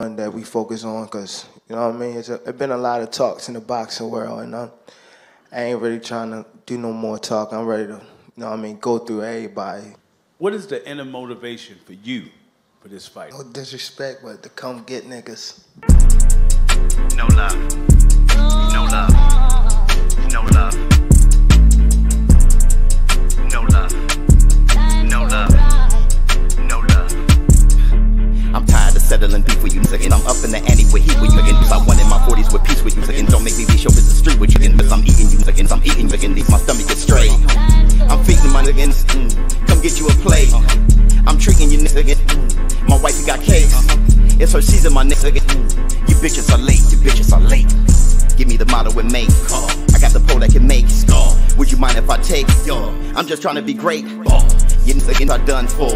that we focus on because you know what I mean. It's, a, it's been a lot of talks in the boxing world, and I'm, I ain't really trying to do no more talk. I'm ready to, you know what I mean, go through everybody. What is the inner motivation for you for this fight? No disrespect, but to come get niggas. No love. No love. No love. Settling beef with you niggas. I'm up in the ante with heat with you niggas. I in my 40s with peace with you niggas. Don't make me be show the street with you niggas. I'm eating you niggas. I'm eating you niggas. My stomach gets straight. I'm feeding my niggas. Mm. Come get you a plate. I'm treating you niggas. Mm. My wife you got cakes. It's her season, my nigga. Mm. You bitches are late. You bitches are late. Give me the model and make. Call. I got the pole that can make. Would you mind if I take? Yo, I'm just trying to be great. You niggas are done for.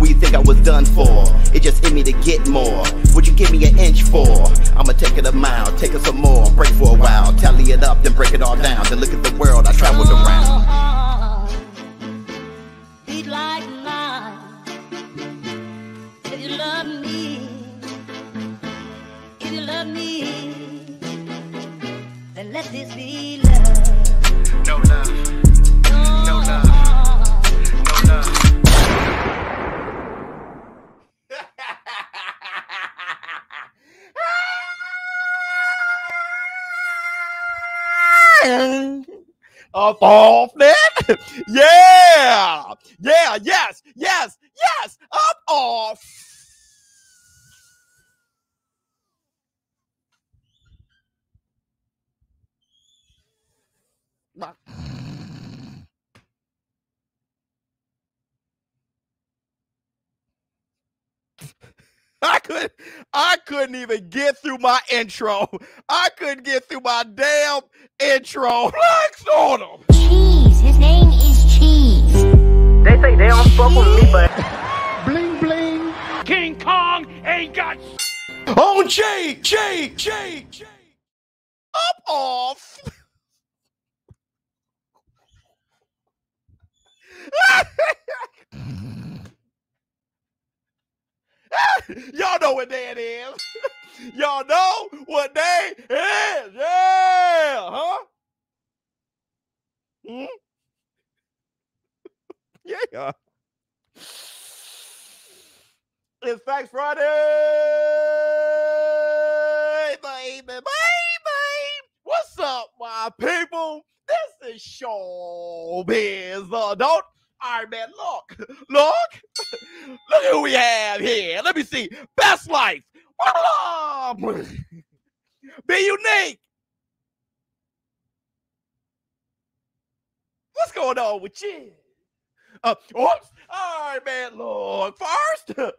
What you think I was done for? It just hit me to get more. Would you give me an inch for? I'ma take it a mile, take it some more, break for a while, tally it up, then break it all down. Then look at the world I traveled around. Then let this be love. No love. No love. No love. Up off that. yeah. Yeah. Yes. Yes. Yes. Up off. I could I couldn't even get through my intro. I couldn't get through my damn intro. Flex on him. Cheese. His name is Cheese. They say they don't fuck with me, but bling bling. King Kong ain't got On J J J J up off. Y'all know what day it is. Y'all know what day it is. Yeah, huh? Hmm? yeah. It's Facts Friday, baby, baby. What's up, my people? This is Showbiz. Don't. All right, man. Look, look, look who we have here. Let me see. Best life. Be unique. What's going on with you? Uh, oops. All right, man. Look, first,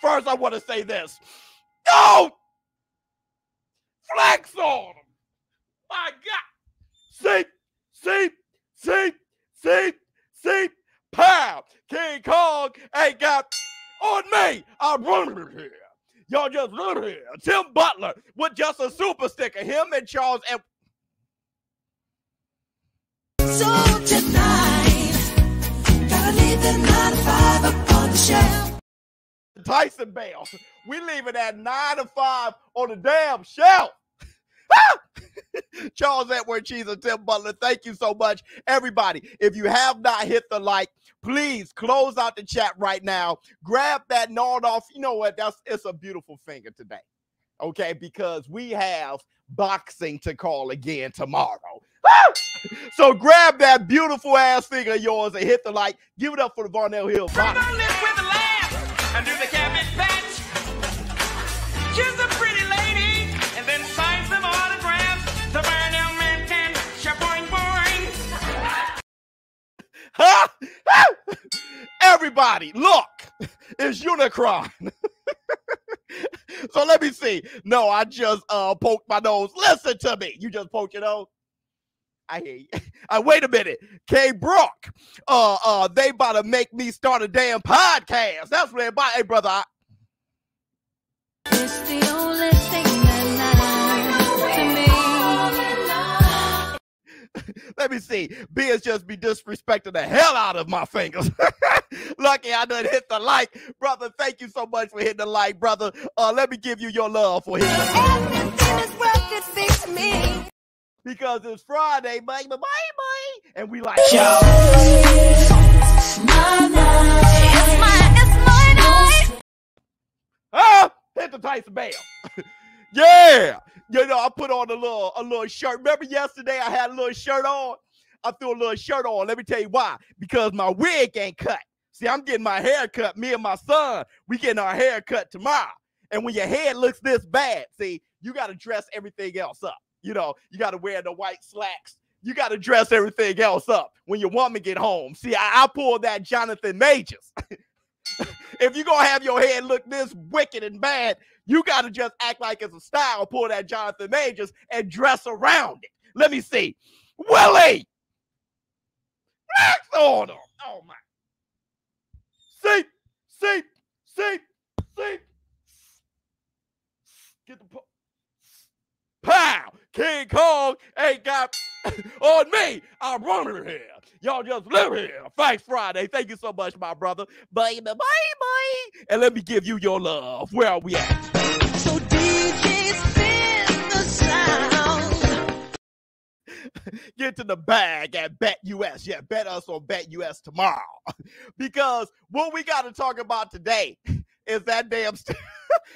first, I want to say this. Don't flex on them. My God. See, see, see, see, see. Pow. King Kong ain't got on me. I'm running here. Y'all just run here. Tim Butler with just a super sticker. Him and Charles and So tonight, gotta leave the nine to five up on the shelf. Tyson Bell. We leaving at nine to five on the damn shelf. Charles Edward Cheese and Tim Butler, thank you so much. Everybody, if you have not hit the like, please close out the chat right now. Grab that gnawed off. You know what? That's it's a beautiful finger today. Okay, because we have boxing to call again tomorrow. so grab that beautiful ass finger of yours and hit the like. Give it up for the Varnell Hill box. Everybody, look, it's Unicron. so let me see. No, I just uh poked my nose. Listen to me. You just poked your nose. I hear you. Uh, wait a minute. K Brook. Uh uh, they about to make me start a damn podcast. That's what they about. Hey, brother. I, let me see. Beers just be disrespecting the hell out of my fingers. Lucky I done hit the like. Brother, thank you so much for hitting the like, brother. Uh, let me give you your love for hitting the Everything is worth it, fix me. because it's Friday, baby, baby, and we like It's my night. It's my night. ah, hit the Tyson Bell. yeah, you know I put on a little a little shirt. Remember yesterday I had a little shirt on. I threw a little shirt on. Let me tell you why. Because my wig ain't cut. See, I'm getting my hair cut. Me and my son, we getting our hair cut tomorrow. And when your head looks this bad, see, you got to dress everything else up. You know, you got to wear the white slacks. You got to dress everything else up when your woman get home. See, I, I pulled that Jonathan Majors. if you're gonna have your head look this wicked and bad, you got to just act like it's a style. Pull that Jonathan Majors and dress around it. Let me see, Willie. Next order. Oh my. See, see, see, see. Get the po- pow. King Kong ain't got on me. I'm running here. Y'all just live here. Thanks, Friday. Thank you so much, my brother. Bye, bye, bye. And let me give you your love. Where are we at? So DJ spin the sound. Get to the bag at Bet US. Yeah, bet us on Bet US tomorrow. because what we got to talk about today is that damn st-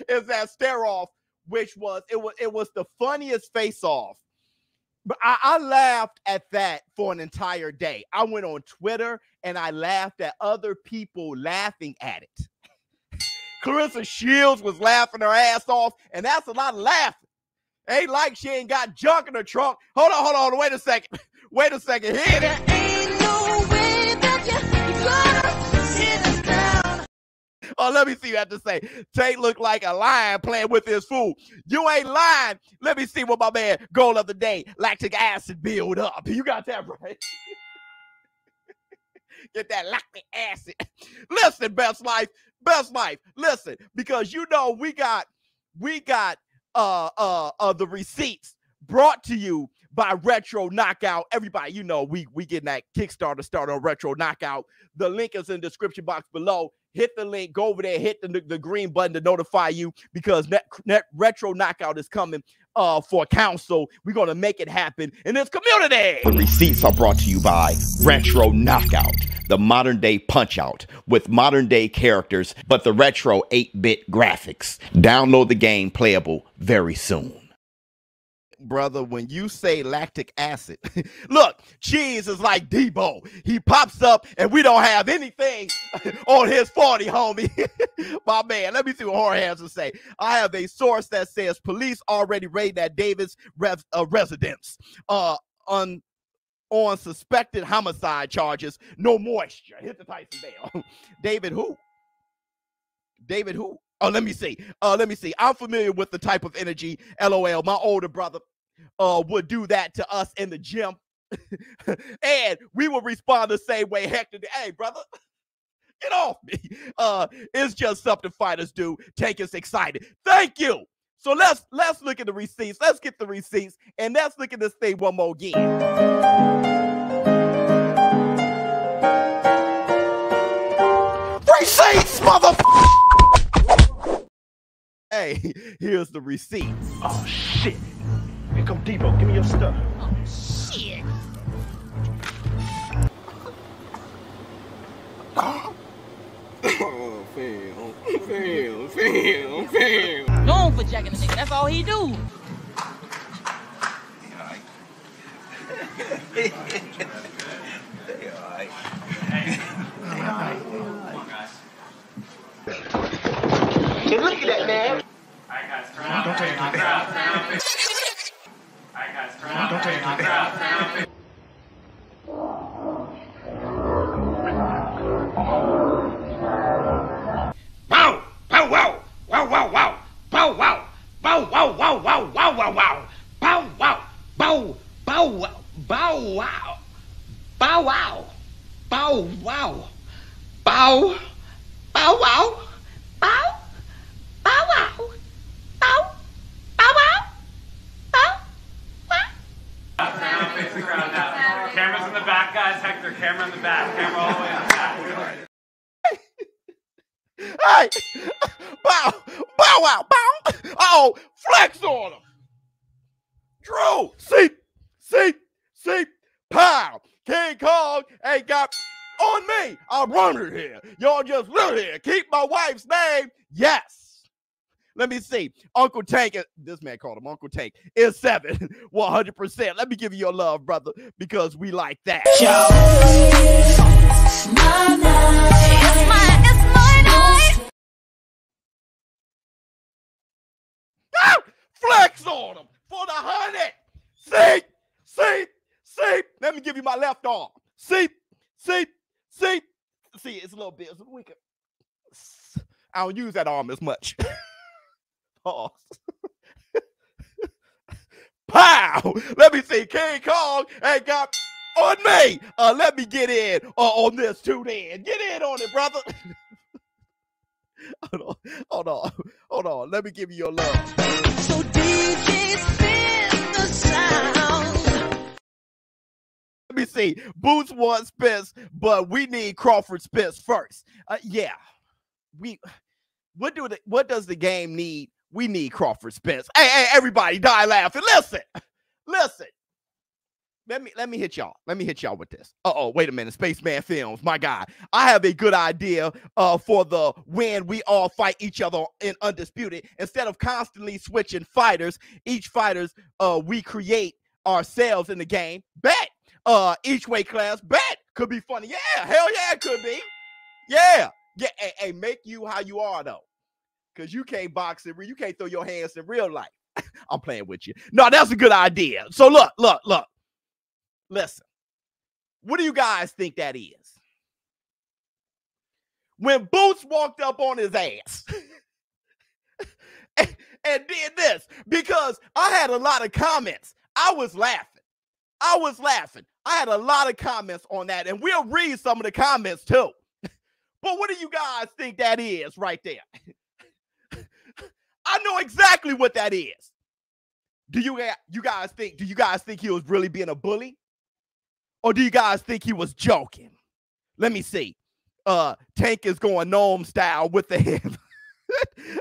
is that stare off, which was it was it was the funniest face off. But I, I laughed at that for an entire day. I went on Twitter and I laughed at other people laughing at it. Claressa Shields was laughing her ass off, and that's a lot of laughing. Ain't like she ain't got junk in her trunk. Hold on, hold on, wait a second. Wait a second. Hit it. Ain't no way that you. Oh, let me see what you have to say. Tate looked like a lion playing with his food. You ain't lying. Let me see what my man goal of the day, lactic acid build up. You got that right. Get that lactic acid. Listen, best life, best life. Listen, because you know we got we got uh uh uh the receipts brought to you by Retro Knockout. Everybody, you know, we we getting that Kickstarter start on Retro Knockout. The link is in the description box below. Hit the link, go over there, hit the, the green button to notify you because net, net Retro Knockout is coming uh for council. We're gonna make it happen in this community. The receipts are brought to you by Retro Knockout, the modern day punch out with modern day characters, but the retro 8 bit graphics. Download the game playable very soon. Brother, when you say lactic acid, look, cheese is like Debo. He pops up and we don't have anything on his 40, homie. My man, let me see what Jorge has to say. I have a source that says police already raided at David's res- uh, residence uh, on on suspected homicide charges. No moisture. Hit the Tyson Bell. David who? David who? Oh, let me see. Uh, let me see. I'm familiar with the type of energy. LOL. My older brother uh would do that to us in the gym. and we would respond the same way Hector did. Hey, brother, get off me. Uh, it's just something fighters do. Take us excited. Thank you. So let's let's look at the receipts. Let's get the receipts and let's look at this thing one more again. Receipts, motherfucker! Hey, here's the receipt. Oh shit. Here come Debo. Give me your stuff. Oh shit. Oh, fam, fam, fam, fam. Known for jacking the nigga. That's all he do. Bow! Bow wow! Wow wow wow! Bow wow! Bow wow wow wow wow wow wow! Bow wow! Bow bow wow! Bow wow! Bow wow! Bow wow! Bow bow wow! Bow bow wow! Bow bow wow! Bow wow! Fix the crowd now. Cameras in the back, guys. Hector, camera in the back. Camera all the way in the back. Hey, bow, bow, wow, bow. Oh, flex on him. Drew, see, see, see, pow. King Kong ain't got on me. I'm running here. Y'all just live here. Keep my wife's name. Yes. Let me see. Uncle Tank, this man called him Uncle Tank, is seven, 100%. Let me give you your love, brother, because we like that. Ah! Flex on him for the hundred. See, see, see. Let me give you my left arm. See, see, see. See, it's a little bit it's weaker. I don't use that arm as much. Pause. Pow! Let me see. King Kong ain't got on me. Uh, let me get in uh, on this too. Then get in on it, brother. hold on, hold on, hold on. Let me give you your love. So DJ spin the sound. Let me see. Boots wants Spence, but we need Crawford Spence first. Uh, yeah, we. What do the, What does the game need? We need Crawford Spence. Hey, hey, everybody, die laughing. Listen, listen. Let me let me hit y'all. Let me hit y'all with this. Uh oh, wait a minute. Spaceman Films, my God, I have a good idea uh for the when we all fight each other in undisputed. Instead of constantly switching fighters, each fighters uh we create ourselves in the game. Bet uh each weight class. Bet could be funny. Yeah, hell yeah, it could be. Yeah, yeah. Hey, hey, make you how you are though, because you can't box real. You can't throw your hands in real life. I'm playing with you. No, that's a good idea. So look, look, look. Listen, what do you guys think that is? When Boots walked up on his ass and, and did this, because I had a lot of comments. I was laughing. I was laughing. I had a lot of comments on that, and we'll read some of the comments too. But what do you guys think that is right there? I know exactly what that is. Do you you guys think do you guys think he was really being a bully? Or do you guys think he was joking? Let me see. Uh Tank is going gnome style with the hip.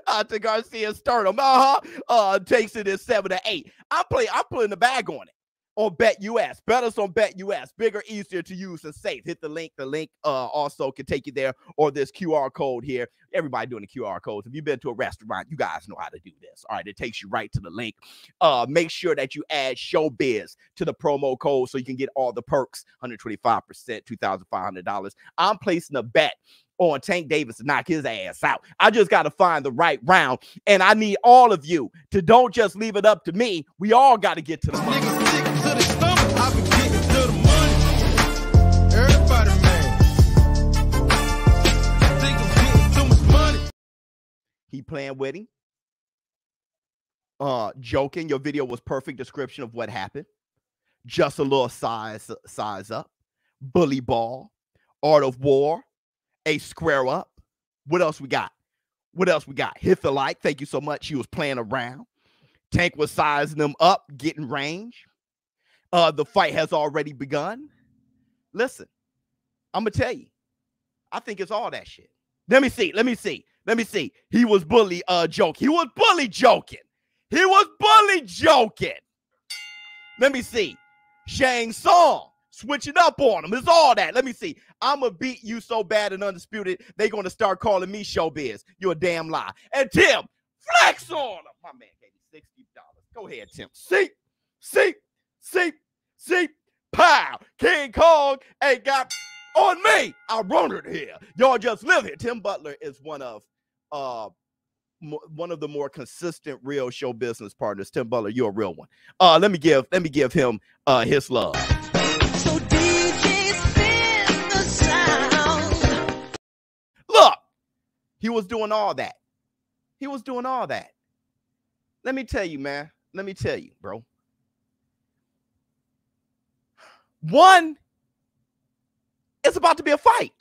uh, to Garcia's sternum. Uh-huh. Uh takes it as seven to eight. I'm playing, I'm putting the bag on it on Bet US. Bet us on Bet US. Bigger, easier to use and safe. Hit the link. The link uh also can take you there or this QR code here. Everybody doing the QR codes. If you've been to a restaurant, you guys know how to do this. All right, it takes you right to the link. Uh make sure that you add showbiz to the promo code so you can get all the perks. 125%, $2,500. I'm placing a bet on Tank Davis to knock his ass out. I just got to find the right round. And I need all of you to don't just leave it up to me. We all got to get to the money. He playing wedding. Uh joking. Your video was perfect description of what happened. Just a little size size up. Bully ball. Art of war. A square up. What else we got? What else we got? Hit the like. Thank you so much. He was playing around. Tank was sizing them up, getting range. Uh, the fight has already begun. Listen, I'm gonna tell you, I think it's all that shit. Let me see. Let me see. Let me see. He was bully uh joke. He was bully joking. He was bully joking. Let me see. Shang Song switching up on him. It's all that. Let me see. I'm gonna beat you so bad and undisputed, they gonna start calling me showbiz. You're a damn lie. And Tim, flex on him. My man gave me sixty dollars. Go ahead, Tim. See, see, see, see. Pow! King Kong ain't got on me. I run it here. Y'all just live here. Tim Butler is one of uh one of the more consistent real show business partners. Tim Butler, you're a real one. Uh let me give let me give him uh his love. So DJ spin the sound. Look, he was doing all that. He was doing all that. Let me tell you, man. Let me tell you, bro. One, it's about to be a fight.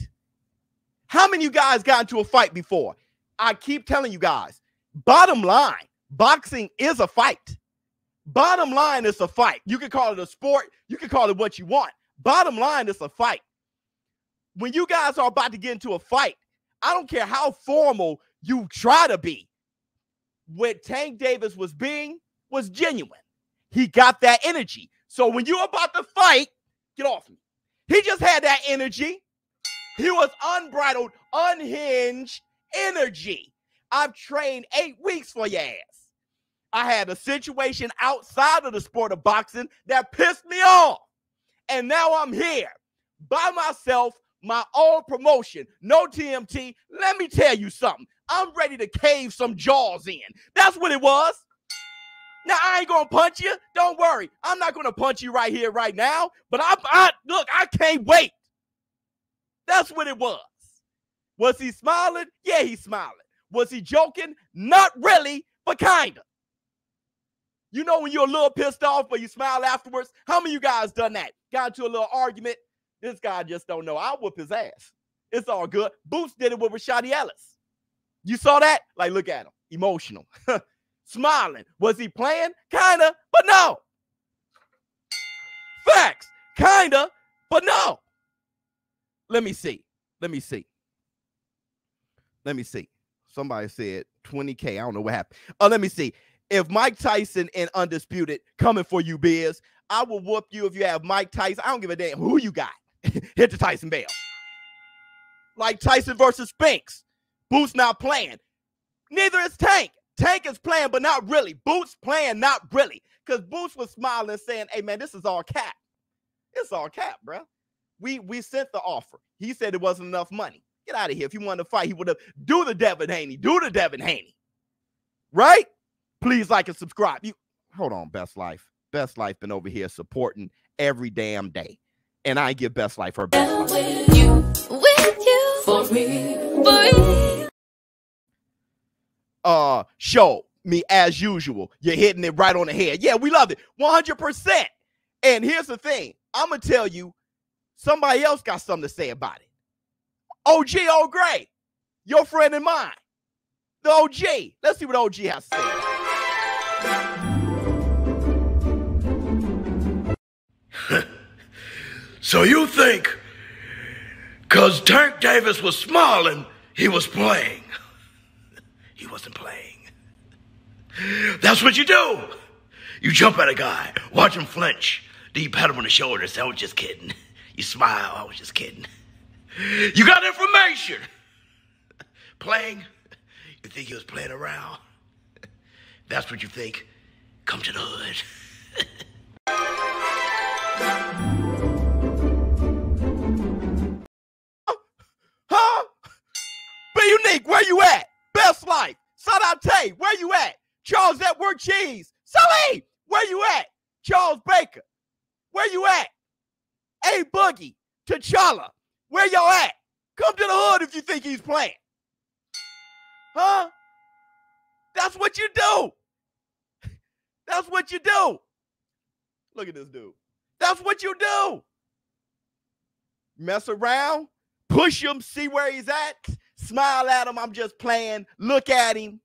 How many of you guys got into a fight before? I keep telling you guys, bottom line, boxing is a fight. Bottom line, it's a fight. You can call it a sport, you can call it what you want. Bottom line, it's a fight. When you guys are about to get into a fight, I don't care how formal you try to be. What Tank Davis was being was genuine. He got that energy. So when you're about to fight, get off me. He just had that energy. He was unbridled, unhinged energy. I've trained eight weeks for your ass. I had a situation outside of the sport of boxing that pissed me off. And now I'm here by myself, my own promotion, no TMT. Let me tell you something. I'm ready to cave some jaws in. That's what it was. Now I ain't gonna punch you. Don't worry. I'm not gonna punch you right here, right now. But I, I look, I can't wait. That's what it was. Was he smiling? Yeah, he's smiling. Was he joking? Not really, but kinda. You know when you're a little pissed off, but you smile afterwards. How many of you guys done that? Got into a little argument. This guy just don't know. I'll whoop his ass. It's all good. Boots did it with Rashidi Ellis. You saw that? Like, look at him. Emotional. Smiling. Was he playing? Kinda, but no. Facts. Kinda, but no. Let me see. Let me see. Let me see. Somebody said 20K. I don't know what happened. Oh, let me see. If Mike Tyson and Undisputed coming for you, Biz, I will whoop you if you have Mike Tyson. I don't give a damn who you got. Hit the Tyson bell. Like Tyson versus Spinks. Boots not playing. Neither is Tank. Tank is playing, but not really. Boots playing, not really. Because Boots was smiling, saying, Hey man, this is all cap. It's all cap, bro. We we sent the offer. He said it wasn't enough money. Get out of here. If he wanted to fight, he would have do the Devin Haney. Do the Devin Haney. Right? Please like and subscribe. You hold on, Best Life. Best Life been over here supporting every damn day. And I give Best Life her best. Life. With you, with you, for me, for me. uh show me as usual. You're hitting it right on the head. Yeah, we love it. 100%. And here's the thing. I'm going to tell you somebody else got something to say about it. OG Old Gray, your friend and mine. The OG. Let's see what OG has to say. So you think, because Tank Davis was smiling, he was playing. He wasn't playing. That's what you do. You jump at a guy, watch him flinch. Then you pat him on the shoulder say, I was just kidding. You smile, I was just kidding. You got information. Playing? You think he was playing around? That's what you think? Come to the hood. Huh? Be unique, where you at? Best life. Sadate, where you at? Charles Edward Cheese. Sully, where you at? Charles Baker, where you at? A Boogie, T'Challa, where y'all at? Come to the hood if you think he's playing. Huh? That's what you do. That's what you do. Look at this dude. That's what you do. Mess around, push him, see where he's at, smile at him. I'm just playing. Look at him.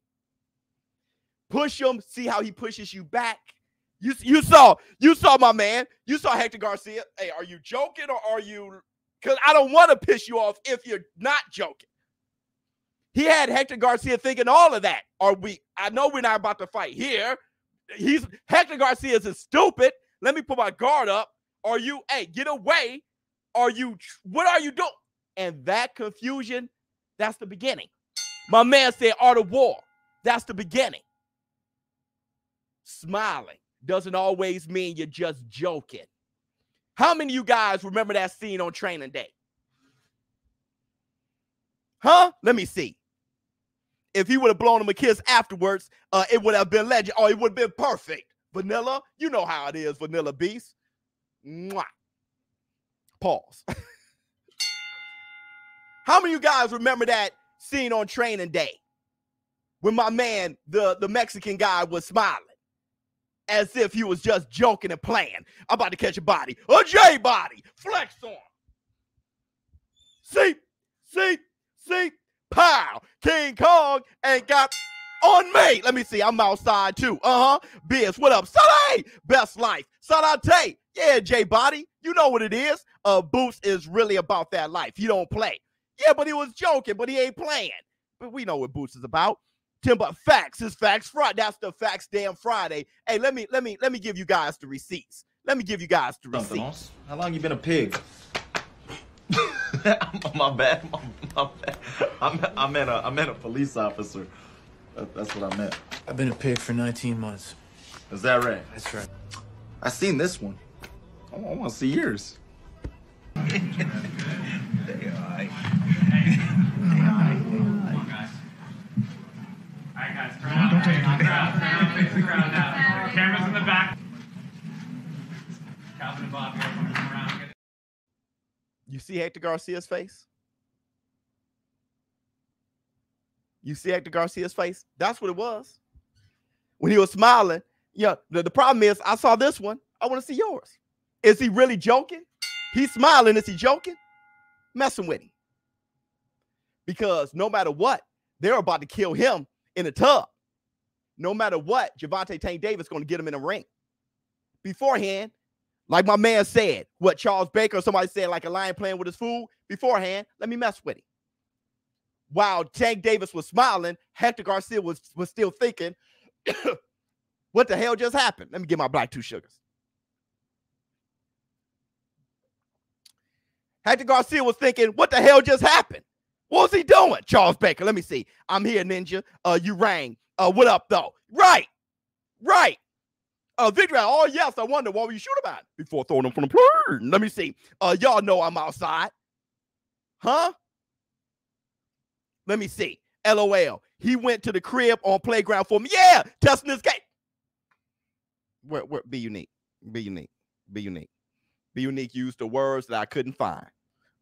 Push him, see how he pushes you back. You, you saw, you saw my man. You saw Hector Garcia. Hey, are you joking or are you? Because I don't want to piss you off if you're not joking. He had Hector Garcia thinking all of that. Are we? I know we're not about to fight here. He's Hector Garcia isn't stupid. Let me put my guard up. Are you? Hey, get away. Are you? What are you doing? And that confusion, that's the beginning. My man said art of war. That's the beginning. Smiling doesn't always mean you're just joking. How many of you guys remember that scene on training day? Huh? Let me see. If he would have blown him a kiss afterwards, uh, it would have been legend. Oh, it would have been perfect. Vanilla, you know how it is, Vanilla Beast. Mwah. Pause. how many of you guys remember that scene on training day when my man, the, the Mexican guy, was smiling? As if he was just joking and playing. I'm about to catch a body, a J body, flex on. See, see, see, pow. King Kong ain't got on me. Let me see. I'm outside too. Uh huh. Biz, what up? Saleh, best life. Salate. Yeah, J body. You know what it is. Uh, Boots is really about that life. You don't play. Yeah, but he was joking, but he ain't playing. But we know what Boots is about. Tim, but facts is facts Friday. That's the facts damn Friday. Hey, let me let me let me give you guys the receipts. Let me give you guys the Something receipts. else? How long you been a pig? my bad. My, my bad. I meant, I meant a I meant a police officer. That- that's what I meant. I've been a pig for 19 months. Is that right? That's right. I seen this one. I, want to see yours. Cameras in the back. Calvin and Bob around. You see Hector Garcia's face? You see Hector Garcia's face? That's what it was. When he was smiling. Yeah, the, the problem is I saw this one. I want to see yours. Is he really joking? He's smiling. Is he joking? Messing with him. Because no matter what, they're about to kill him in a tub. No matter what, Gervonta Tank Davis going to get him in a ring. Beforehand, like my man said, what Charles Baker or somebody said, like a lion playing with his food beforehand, let me mess with him. While Tank Davis was smiling, Hector Garcia was, was still thinking, what the hell just happened? Let me get my black two sugars. Hector Garcia was thinking, what the hell just happened? What was he doing? Charles Baker, let me see. I'm here, Ninja. Uh, you rang. Uh, what up, though? Right, right. Uh, Victor, oh yes, I wonder what were you shoot about before throwing them from the plane. Let me see. Uh, y'all know I'm outside, huh? Let me see. LOL. He went to the crib on playground for me. Yeah, testing this game. Where, where, be unique. Be unique. Be unique. Be unique. Use the words that I couldn't find.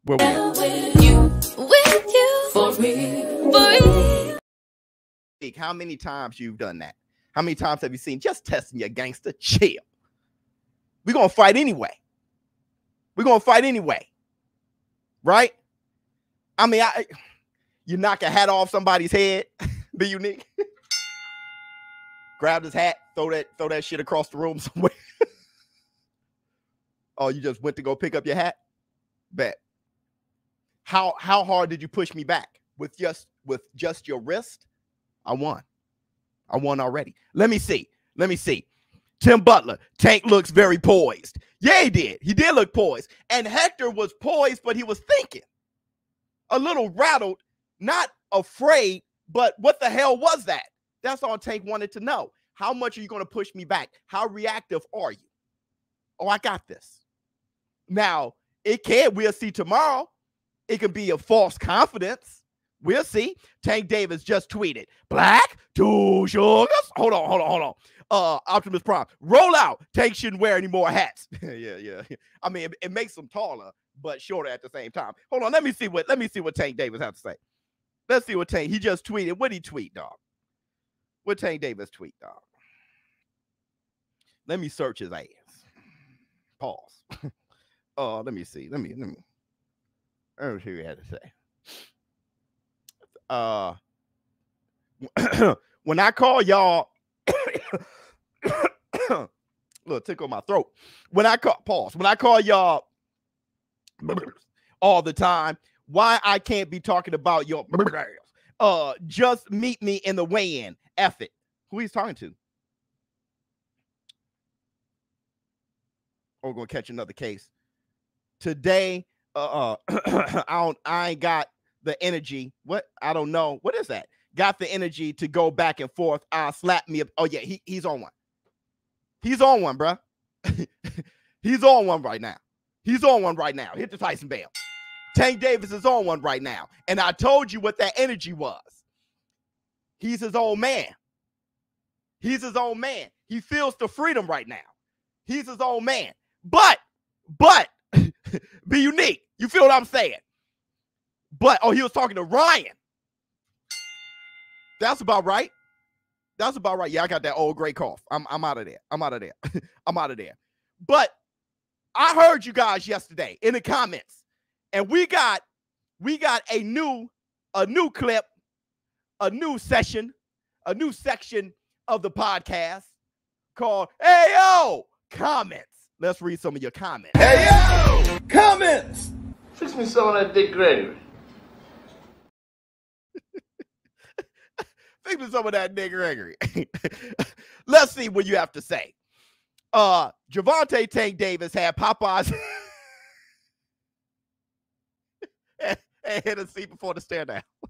Where? With you, with you, for me, for me. Nick, How many times you've done that? How many times have you seen just testing your gangster? Chill. We're gonna fight anyway. We're gonna fight anyway. Right? I mean, I you knock a hat off somebody's head, be unique. Grab his hat, throw that, throw that shit across the room somewhere. oh, you just went to go pick up your hat? Bet. How how hard did you push me back? With just with just your wrist? I won. I won already. Let me see. Let me see. Tim Butler, Tank looks very poised. Yeah, he did. He did look poised. And Hector was poised, but he was thinking. A little rattled, not afraid, but what the hell was that? That's all Tank wanted to know. How much are you going to push me back? How reactive are you? Oh, I got this. Now, it can, we'll see tomorrow. It could be a false confidence. We'll see. Tank Davis just tweeted, Black two sugars. Hold on, hold on, hold on. Uh, Optimus Prime, roll out. Tank shouldn't wear any more hats. yeah, yeah. I mean, it, it makes them taller, but shorter at the same time. Hold on, let me see what let me see what Tank Davis has to say. Let's see what Tank. He just tweeted. What he tweet, dog? What Tank Davis tweet, dog? Let me search his ass. Pause. uh, let me see. Let me let me. Let me see what he had to say uh when I call y'all little tickle my throat. When I call pause, when I call y'all all the time, why I can't be talking about your uh just meet me in the weigh-in. F it. Who he's talking to? Or we're gonna catch another case. Today, uh, uh I don't I ain't got the energy. What I don't know. What is that? Got the energy to go back and forth. Uh slap me. up. Oh, yeah, he, he's on one. He's on one, bruh. he's on one right now. He's on one right now. Hit the Tyson Bell. Tank Davis is on one right now. And I told you what that energy was. He's his own man. He's his own man. He feels the freedom right now. He's his own man. But, but, be unique. You feel what I'm saying? But oh, he was talking to Ryan. That's about right. That's about right. Yeah, I got that old gray cough. I'm I'm out of there. I'm out of there. I'm out of there. But I heard you guys yesterday in the comments, and we got we got a new a new clip, a new session, a new section of the podcast called Hey Yo Comments. Let's read some of your comments. Hey yo! Comments! Fix me some of that Dick Gregory. To some of that nigger angry. Let's see what you have to say. Uh Gervonta Tank Davis had Popeyes and, and hit a seat before the stand down.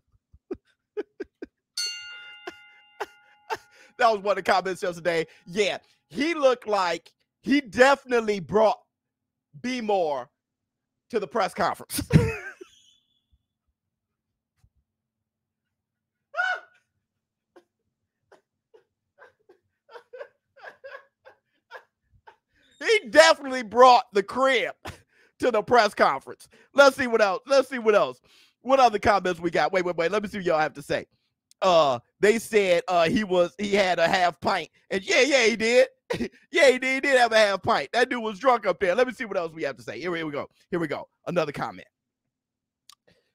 that was one of the comments yesterday. Yeah, he looked like he definitely brought B More to the press conference. He definitely brought the crib to the press conference. Let's see what else. Let's see what else. What other comments we got? Wait, wait, wait. Let me see what y'all have to say. Uh, they said uh he was he had a half pint, and yeah, yeah, he did. yeah, he did. He did have a half pint. That dude was drunk up there. Let me see what else we have to say. Here, here we go. Here we go. Another comment.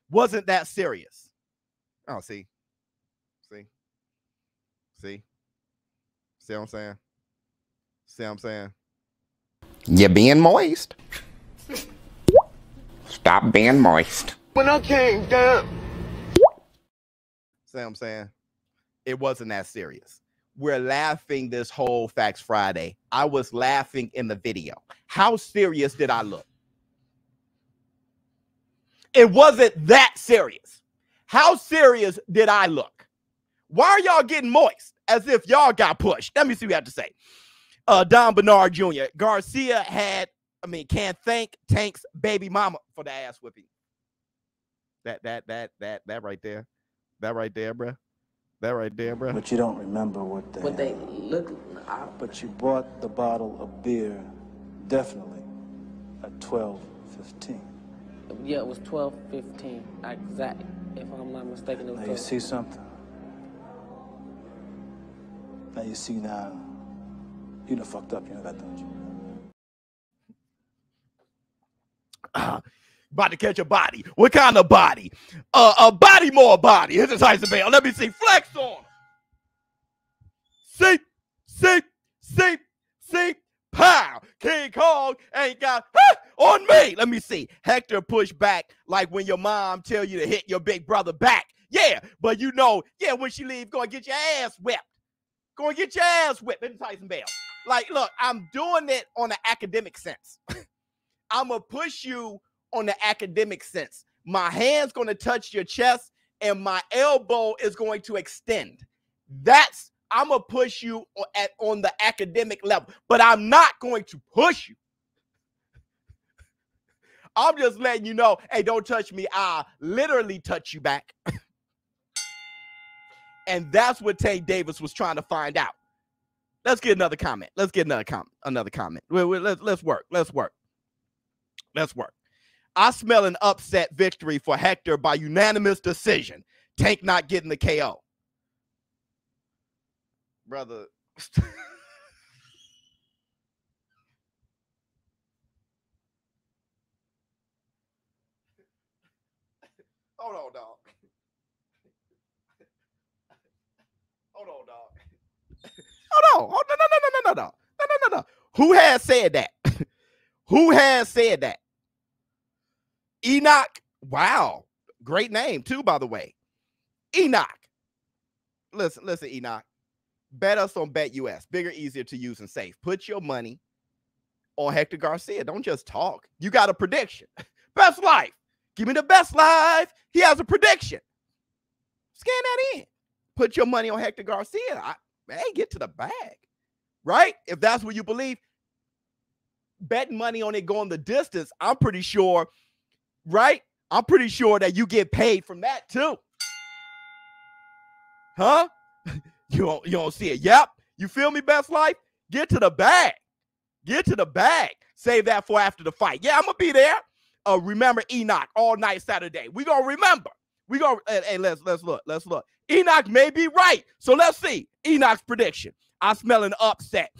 Wasn't that serious? Oh, see, see, see, see what I'm saying? See what I'm saying? You're being moist. Stop being moist. When I came down. See what I'm saying? It wasn't that serious. We're laughing this whole Facts Friday. I was laughing in the video. How serious did I look? It wasn't that serious. How serious did I look? Why are y'all getting moist as if y'all got pushed? Let me see what you have to say. Uh, Don Bernard Jr. Garcia had, I mean, can't thank Tank's baby mama for the ass whipping. That, that, that, that, that right there. That right there, bruh. That right there, bruh. But you don't remember what they. What they look. I, But you bought the bottle of beer, definitely, at twelve fifteen. yeah, it was twelve fifteen. Exact. If I'm not mistaken, it was Now you see something. Now you see now. You done fucked up. You know that, don't you? About to catch a body. What kind of body? Uh, a body more body. Here's a Tyson Bale. Let me see. Flex on. him. See, see, see, see. Pow. King Kong ain't got huh, on me. Let me see. Hector push back like when your mom tell you to hit your big brother back. Yeah, but you know, yeah, when she leave, go and get your ass whipped. Go and get your ass whipped. Me Tyson Bale. Like, look, I'm doing it on an academic sense. I'm gonna push you on the academic sense. My hand's gonna touch your chest, and my elbow is going to extend. That's I'm gonna push you at on the academic level, but I'm not going to push you. I'm just letting you know, hey, don't touch me. I literally touch you back. and that's what Tank Davis was trying to find out. Let's get another comment. Let's get another comment. Another comment. Wait, wait, let's let's work. Let's work. Let's work. I smell an upset victory for Hector by unanimous decision. Tank not getting the KO. Brother. Hold on, dog. Hold on, dog. Hold on. Oh, no, no, no, no, no, no, no. No, no, no. Who has said that? Who has said that? Enoch. Wow. Great name, too, by the way. Enoch. Listen, listen, Enoch. Bet us on Bet US. Bigger, easier to use, and safe. Put your money on Hector Garcia. Don't just talk. You got a prediction. Best life. Give me the best life. He has a prediction. Scan that in. Put your money on Hector Garcia. I, hey, get to the bag. Right? If that's what you believe, betting money on it going the distance, I'm pretty sure, right? I'm pretty sure that you get paid from that too. Huh? you don't you don't see it. Yep. You feel me, best life? Get to the bag. Get to the bag. Save that for after the fight. Yeah, I'm gonna be there. Uh, remember Enoch all night Saturday. We gonna remember. We gonna hey, hey, let's let's look. Let's look. Enoch may be right. So let's see. Enoch's prediction. I smell an upset.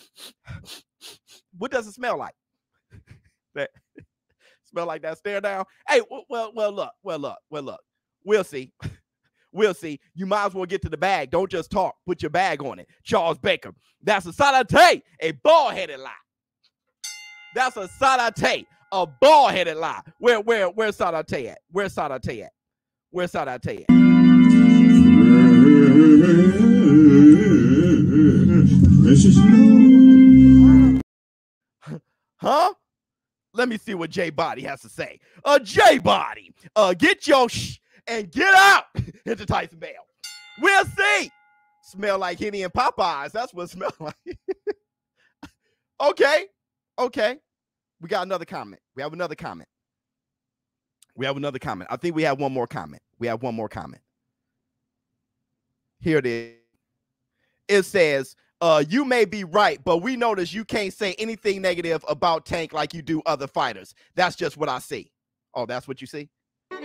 what does it smell like? that smell like that stare down. Hey, well, well, look, well, look, well, look. We'll see. We'll see. You might as well get to the bag. Don't just talk. Put your bag on it. Charles Baker. That's a salate, a ball-headed lie. That's a salate, a ball-headed lie. Where, where, where's salate at? Where's salate at? Where's salate at? Huh? Let me see what J Body has to say. Uh, J Body, uh, get your sh and get out into Tyson Bell. We'll see. Smell like Henny and Popeyes. That's what smell like. okay. Okay. We got another comment. We have another comment. We have another comment. I think we have one more comment. We have one more comment. Here it is. It says, uh, you may be right, but we notice you can't say anything negative about Tank like you do other fighters. That's just what I see. Oh, that's what you see?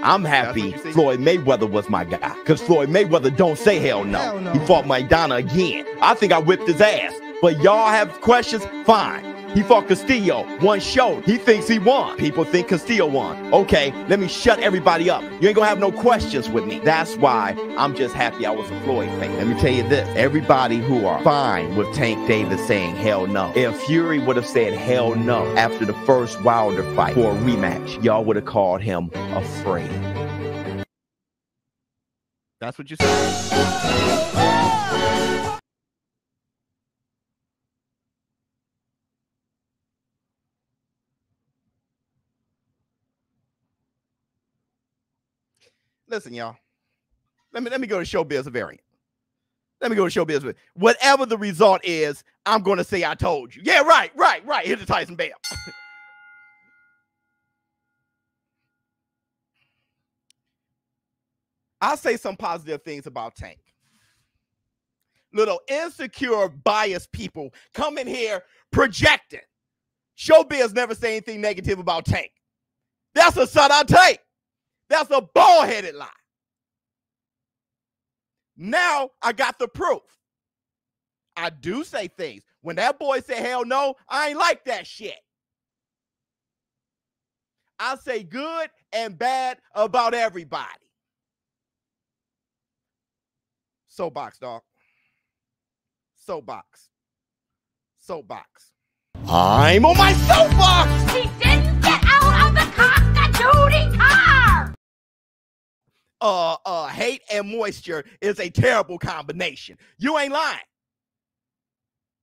I'm happy Floyd Mayweather was my guy. Because Floyd Mayweather don't say hell no. Hell no. He fought Maidana again. I think I whipped his ass. But y'all have questions? Fine. He fought Castillo, one show. He thinks he won. People think Castillo won. Okay, let me shut everybody up. You ain't gonna have no questions with me. That's why I'm just happy I was a Floyd fan. Let me tell you this everybody who are fine with Tank Davis saying hell no. If Fury would have said hell no after the first Wilder fight for a rematch, y'all would have called him afraid. That's what you said. Listen, y'all. Let me let me go to showbiz a variant. Let me go to showbiz. Whatever the result is, I'm going to say I told you. Yeah, right, right, right. Here's the Tyson Bell. I'll say some positive things about Tank. Little insecure, biased people come in here projecting. Showbiz never say anything negative about Tank. That's a shut out take. That's a bald headed lie. Now I got the proof. I do say things. When that boy said hell no, I ain't like that shit. I say good and bad about everybody. Soapbox, dog. Soapbox. Soapbox. I'm on my soapbox. Uh uh hate and moisture is a terrible combination. You ain't lying.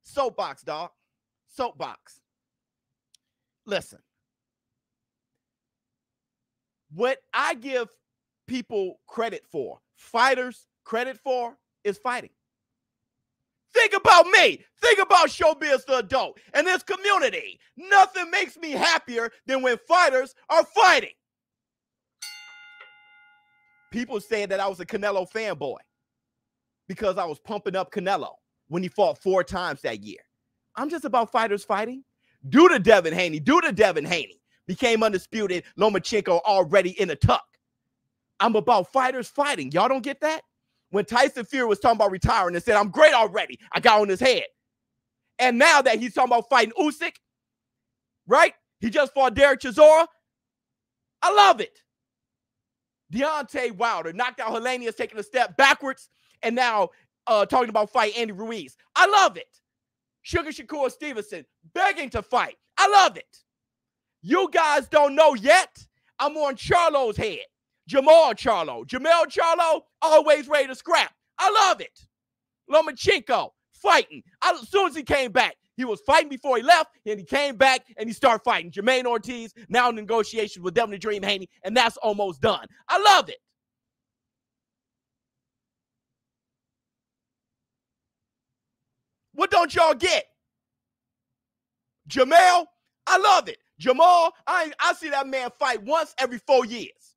Soapbox, dog. Soapbox. Listen. What I give people credit for, fighters credit for, is fighting. Think about me. Think about showbiz the adult and this community. Nothing makes me happier than when fighters are fighting. People said that I was a Canelo fanboy because I was pumping up Canelo when he fought four times that year. I'm just about fighters fighting. Due to Devin Haney, due to Devin Haney, became undisputed. Lomachenko already in a tuck. I'm about fighters fighting. Y'all don't get that? When Tyson Fury was talking about retiring and said, I'm great already, I got on his head. And now that he's talking about fighting Usyk, right? He just fought Dereck Chisora. I love it. Deontay Wilder knocked out Helenius, taking a step backwards, and now uh, talking about fight Andy Ruiz. I love it. Sugar Shakur Stevenson begging to fight. I love it. You guys don't know yet. I'm on Charlo's head. Jermall Charlo. Jermell Charlo, always ready to scrap. I love it. Lomachenko fighting. I, as soon as he came back, he was fighting before he left, and he came back and he started fighting. Jamaine Ortiz now in negotiations with Devin Dream Haney, and that's almost done. I love it. What don't y'all get? Jamal, I love it. Jamal, I I see that man fight once every four years.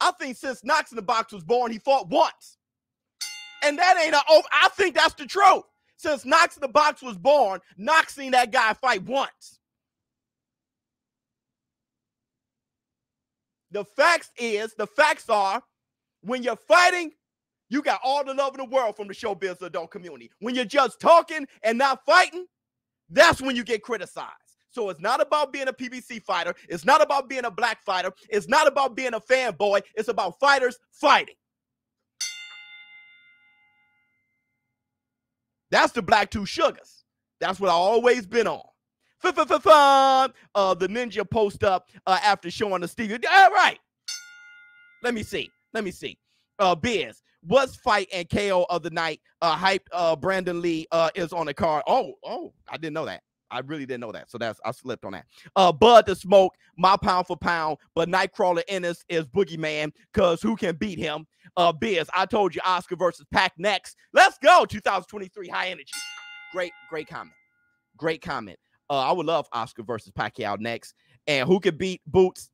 I think since Knox in the box was born, he fought once. And that ain't a oh, I think that's the truth. Since Knox the box was born, Knox seen that guy fight once. The facts is, the facts are, when you're fighting, you got all the love in the world from the showbiz adult community. When you're just talking and not fighting, that's when you get criticized. So it's not about being a PBC fighter. It's not about being a black fighter. It's not about being a fanboy. It's about fighters fighting. That's the Black Two Sugars. That's what I always been on. Fun, uh, the ninja post up uh, after showing the Stevie. All right. Let me see. Let me see. Uh, Biz, what's fight and KO of the night? Uh, hype. Uh, Brandon Lee uh is on the card. Oh, oh, I didn't know that. I really didn't know that. So that's I slipped on that. Uh, Bud the Smoke, my pound for pound, but Nightcrawler Ennis is Boogeyman, cause who can beat him? Uh, Biz, I told you Oscar versus Pac next. Let's go, 2023 high energy. Great, great comment. Great comment. Uh, I would love Oscar versus Pacquiao next. And who could beat Boots?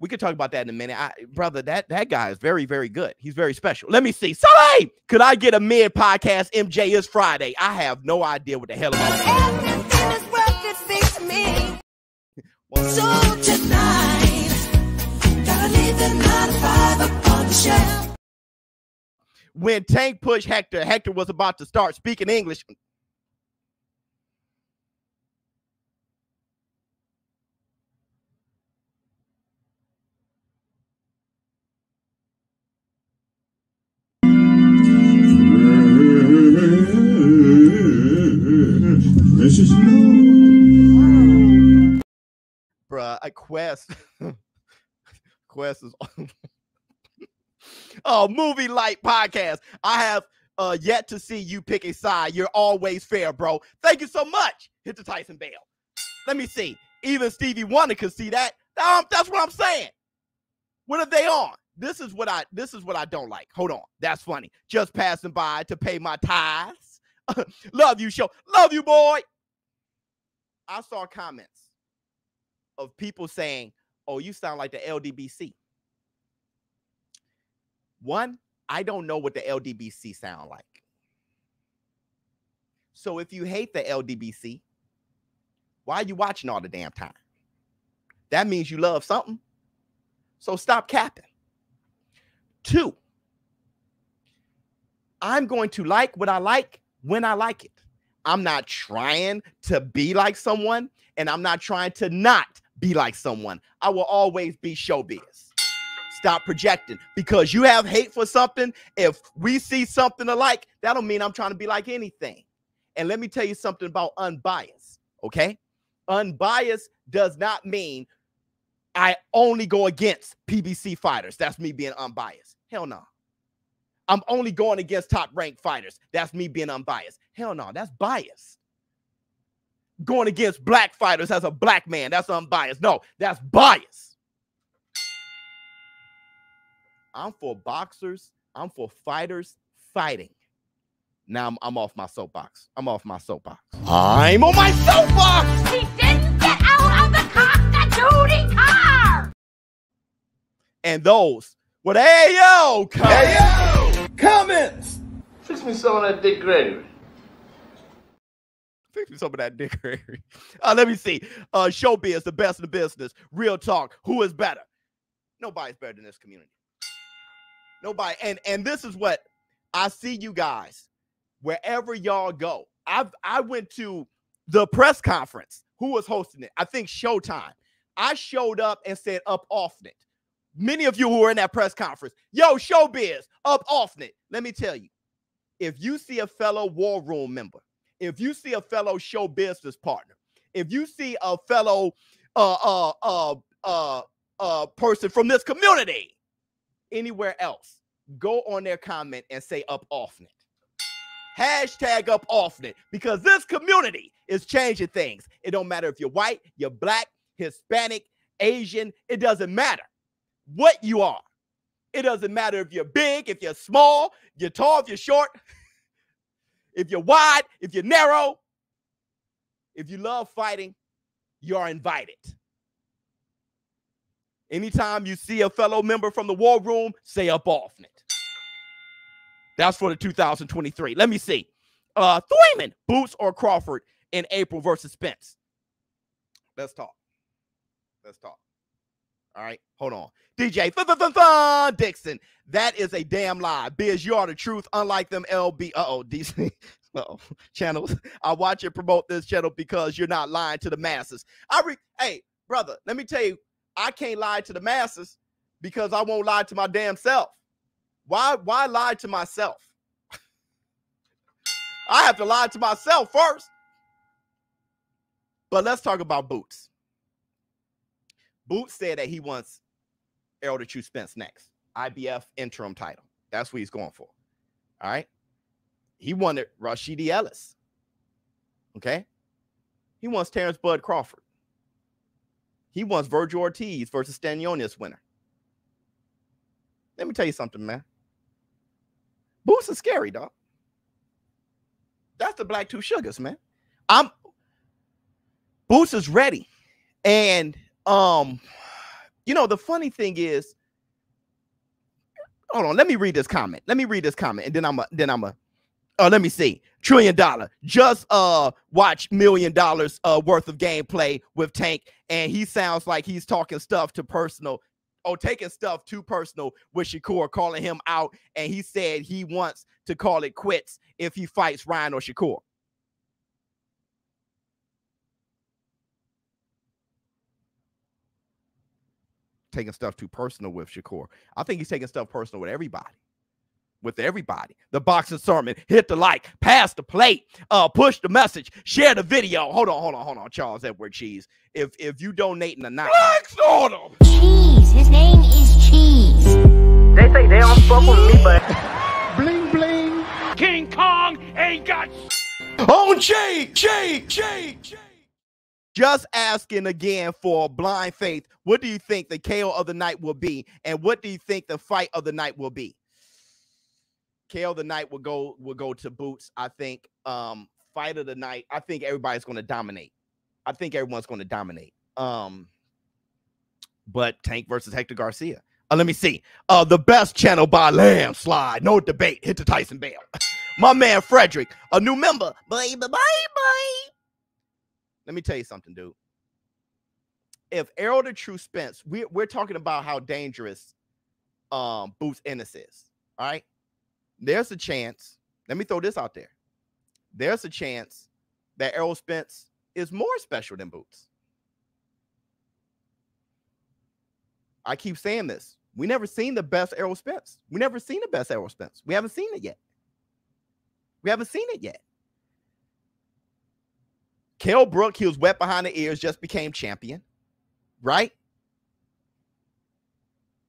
We could talk about that in a minute. I, brother, that that guy is very, very good. He's very special. Let me see. Sully, could I get a mid podcast? MJ is Friday. I have no idea what the hell I'm Everything is worth it, fix me. So tonight, gotta leave the nine to five up on the shelf. When Tank pushed Hector, Hector was about to start speaking English. I Quest. Quest is oh movie light podcast. I have uh yet to see you pick a side. You're always fair, bro. Thank you so much. Hit the Tyson Bell. Let me see. Even Stevie Wonder could see that. Um, that's what I'm saying. What are they on? This is what I this is what I don't like. Hold on. That's funny. Just passing by to pay my tithes. Love you, show. Love you, boy. I saw comments of people saying, "Oh, you sound like the LDBC." One, I don't know what the LDBC sound like. So if you hate the LDBC, why are you watching all the damn time? That means you love something. So stop capping. Two, I'm going to like what I like when I like it. I'm not trying to be like someone, and I'm not trying to not be like someone. I will always be showbiz. Stop projecting because you have hate for something. If we see something alike, that don't mean I'm trying to be like anything. And let me tell you something about unbiased, okay? Unbiased does not mean I only go against PBC fighters. That's me being unbiased. Hell no. I'm only going against top ranked fighters. That's me being unbiased. Hell no, that's bias. Going against black fighters as a black man, that's unbiased. No, that's bias. I'm for boxers, I'm for fighters fighting. Now I'm, I'm off my soapbox. I'm off my soapbox. I'm on my soapbox. He didn't get out of the cock-a-doodle car! And those with hey yo, hey yo, comments. Fix me some of that Dick Gregory. Fix me some of that Dick Gregory. Uh, let me see. Uh, showbiz, the best in the business. Real talk. Who is better? Nobody's better than this community. Nobody. And and this is what I see you guys wherever y'all go. I I went to the press conference. Who was hosting it? I think Showtime. I showed up and said up off it. Many of you who were in that press conference, yo, showbiz, up off it. Let me tell you, if you see a fellow war room member, if you see a fellow show business partner, if you see a fellow uh uh uh uh uh person from this community anywhere else, go on their comment and say up it. Hashtag up it because this community is changing things. It don't matter if you're white, you're black, Hispanic, Asian, it doesn't matter what you are. It doesn't matter if you're big, if you're small, you're tall, if you're short, if you're wide, if you're narrow. If you love fighting, you're invited. Anytime you see a fellow member from the war room, say up off it. That's for the 2023. Let me see. Uh Thurman, Boots or Crawford in April versus Spence. Let's talk. Let's talk. All right, hold on. DJ fun, fun, fun, Dixon. That is a damn lie. Biz, you are the truth, unlike them LB. Uh-oh, DC. Uh-oh. Channels. I watch you promote this channel because you're not lying to the masses. I re hey, brother, let me tell you, I can't lie to the masses because I won't lie to my damn self. Why why lie to myself? I have to lie to myself first. But let's talk about Boots. Boots said that he wants Errol to choose Spence next. IBF interim title. That's what he's going for. All right. He wanted Rashidi Ellis. Okay. He wants Terrence Bud Crawford. He wants Vergil Ortiz versus Stanionis winner. Let me tell you something, man. Boots is scary, dog. That's the black two sugars, man. I'm Boots is ready. And um, you know, the funny thing is, hold on, let me read this comment. Let me read this comment, and then I'm a then I'm a uh, let me see. Trillion dollar. Just uh watch million dollars uh worth of gameplay with Tank, and he sounds like he's talking stuff to personal or taking stuff too personal with Shakur, calling him out, and he said he wants to call it quits if he fights Ryan or Shakur. Taking stuff too personal with Shakur. I think he's taking stuff personal with everybody with everybody. The boxing sermon. Hit the like, pass the plate, uh, push the message, share the video. Hold on, hold on, hold on, Charles Edward Cheese. If if you donating or not, Flex on him. Cheese. His name is Cheese. They say they don't fuck with me, but Bling bling. King Kong ain't got. Oh, Jay, Jay, Jay, Jay. Just asking again for blind faith. What do you think the KO of the night will be? And what do you think the fight of the night will be? KO of the night will go will go to Boots. I think um fight of the night. I think everybody's going to dominate. I think everyone's going to dominate. Um but Tank versus Hector Garcia. Uh, let me see. Uh the best channel by landslide. No debate. Hit the Tyson Bell. My man Frederick, a new member. Bye bye bye. Let me tell you something, dude. If Errol the True Spence, we, we're talking about how dangerous um Boots Ennis is. All right there's a chance. Let me throw this out there. There's a chance that Errol Spence is more special than Boots. I keep saying this. We never seen the best Errol Spence. We never seen the best Errol Spence. We haven't seen it yet. We haven't seen it yet. Kell Brook, he was wet behind the ears, just became champion, right?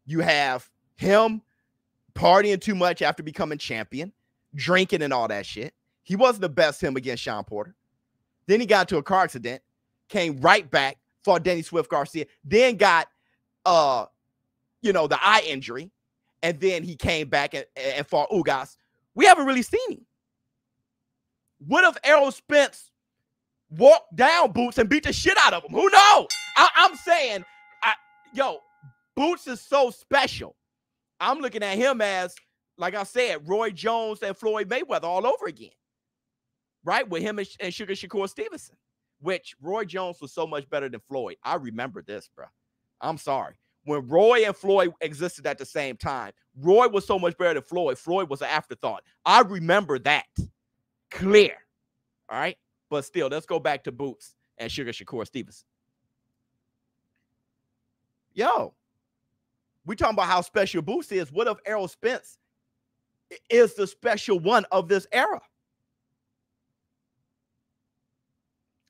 You have him partying too much after becoming champion, drinking and all that shit. He wasn't the best him against Shawn Porter. Then he got into a car accident, came right back, fought Danny Swift Garcia, then got uh you know the eye injury, and then he came back and, and fought Ugas. We haven't really seen him. What if Errol Spence walked down Boots and beat the shit out of him? Who knows? I, I'm saying, I, yo, Boots is so special. I'm looking at him as, like I said, Roy Jones and Floyd Mayweather all over again, right? With him and, and Sugar Shakur Stevenson, which Roy Jones was so much better than Floyd. I remember this, bro. I'm sorry. When Roy and Floyd existed at the same time, Roy was so much better than Floyd. Floyd was an afterthought. I remember that clear. All right. But still, let's go back to Boots and Sugar Shakur Stevenson. Yo, we talking about how special Boots is. What if Errol Spence is the special one of this era?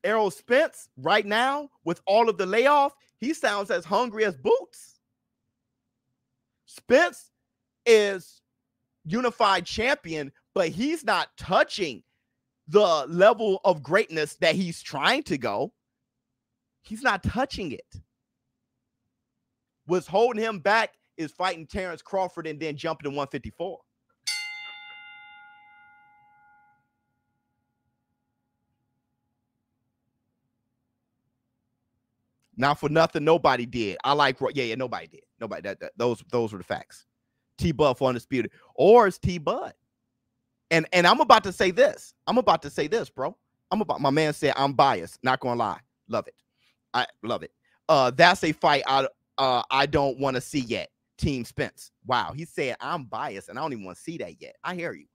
Errol Spence, right now, with all of the layoff, he sounds as hungry as Boots. Spence is unified champion, but he's not touching the level of greatness that he's trying to go. He's not touching it. What's holding him back is fighting Terrence Crawford and then jumping to 154. Now, for nothing, nobody did. I like, yeah, yeah, nobody did. Nobody. That, that those those were the facts. T Buff undisputed, or it's T Bud. And and I'm about to say this. I'm about to say this, bro. I'm about. My man said I'm biased. Not gonna lie. Love it. I love it. Uh, that's a fight I uh I don't want to see yet. Team Spence. Wow, he said I'm biased and I don't even want to see that yet. I hear you.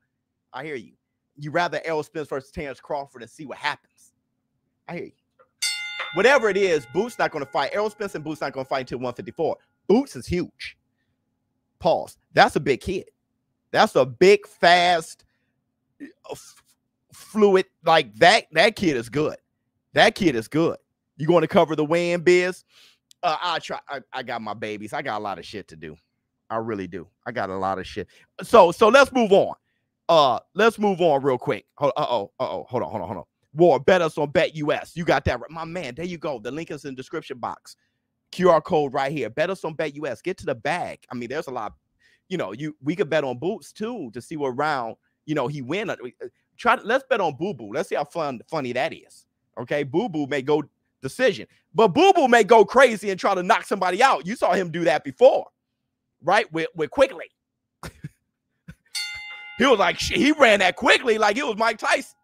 I hear you. You rather Errol Spence versus Terrence Crawford and see what happens. I hear you. Whatever it is, Boots not to fight. Errol Spence and Boots not to fight until 154. Boots is huge. Pause. That's a big kid. That's a big, fast, fluid. Like that. That kid is good. That kid is good. You going to cover the weigh-in biz? Uh, I try. I, I got my babies. I got a lot of shit to do. I really do. I got a lot of shit. So so let's move on. Uh, let's move on real quick. Uh oh, uh oh, hold on, hold on, hold on. War, bet us on Bet US. You got that right, my man. There you go. The link is in the description box. QR code right here. Bet us on Bet US. Get to the bag. I mean, there's a lot. You know, you we could bet on Boots too to see what round you know he win. Uh, Try. Let's bet on Boo Boo. Let's see how fun funny that is. Okay, Boo Boo may go decision, but Boo Boo may go crazy and try to knock somebody out. You saw him do that before, right? With with quickly. he was like he ran that quickly like it was Mike Tyson.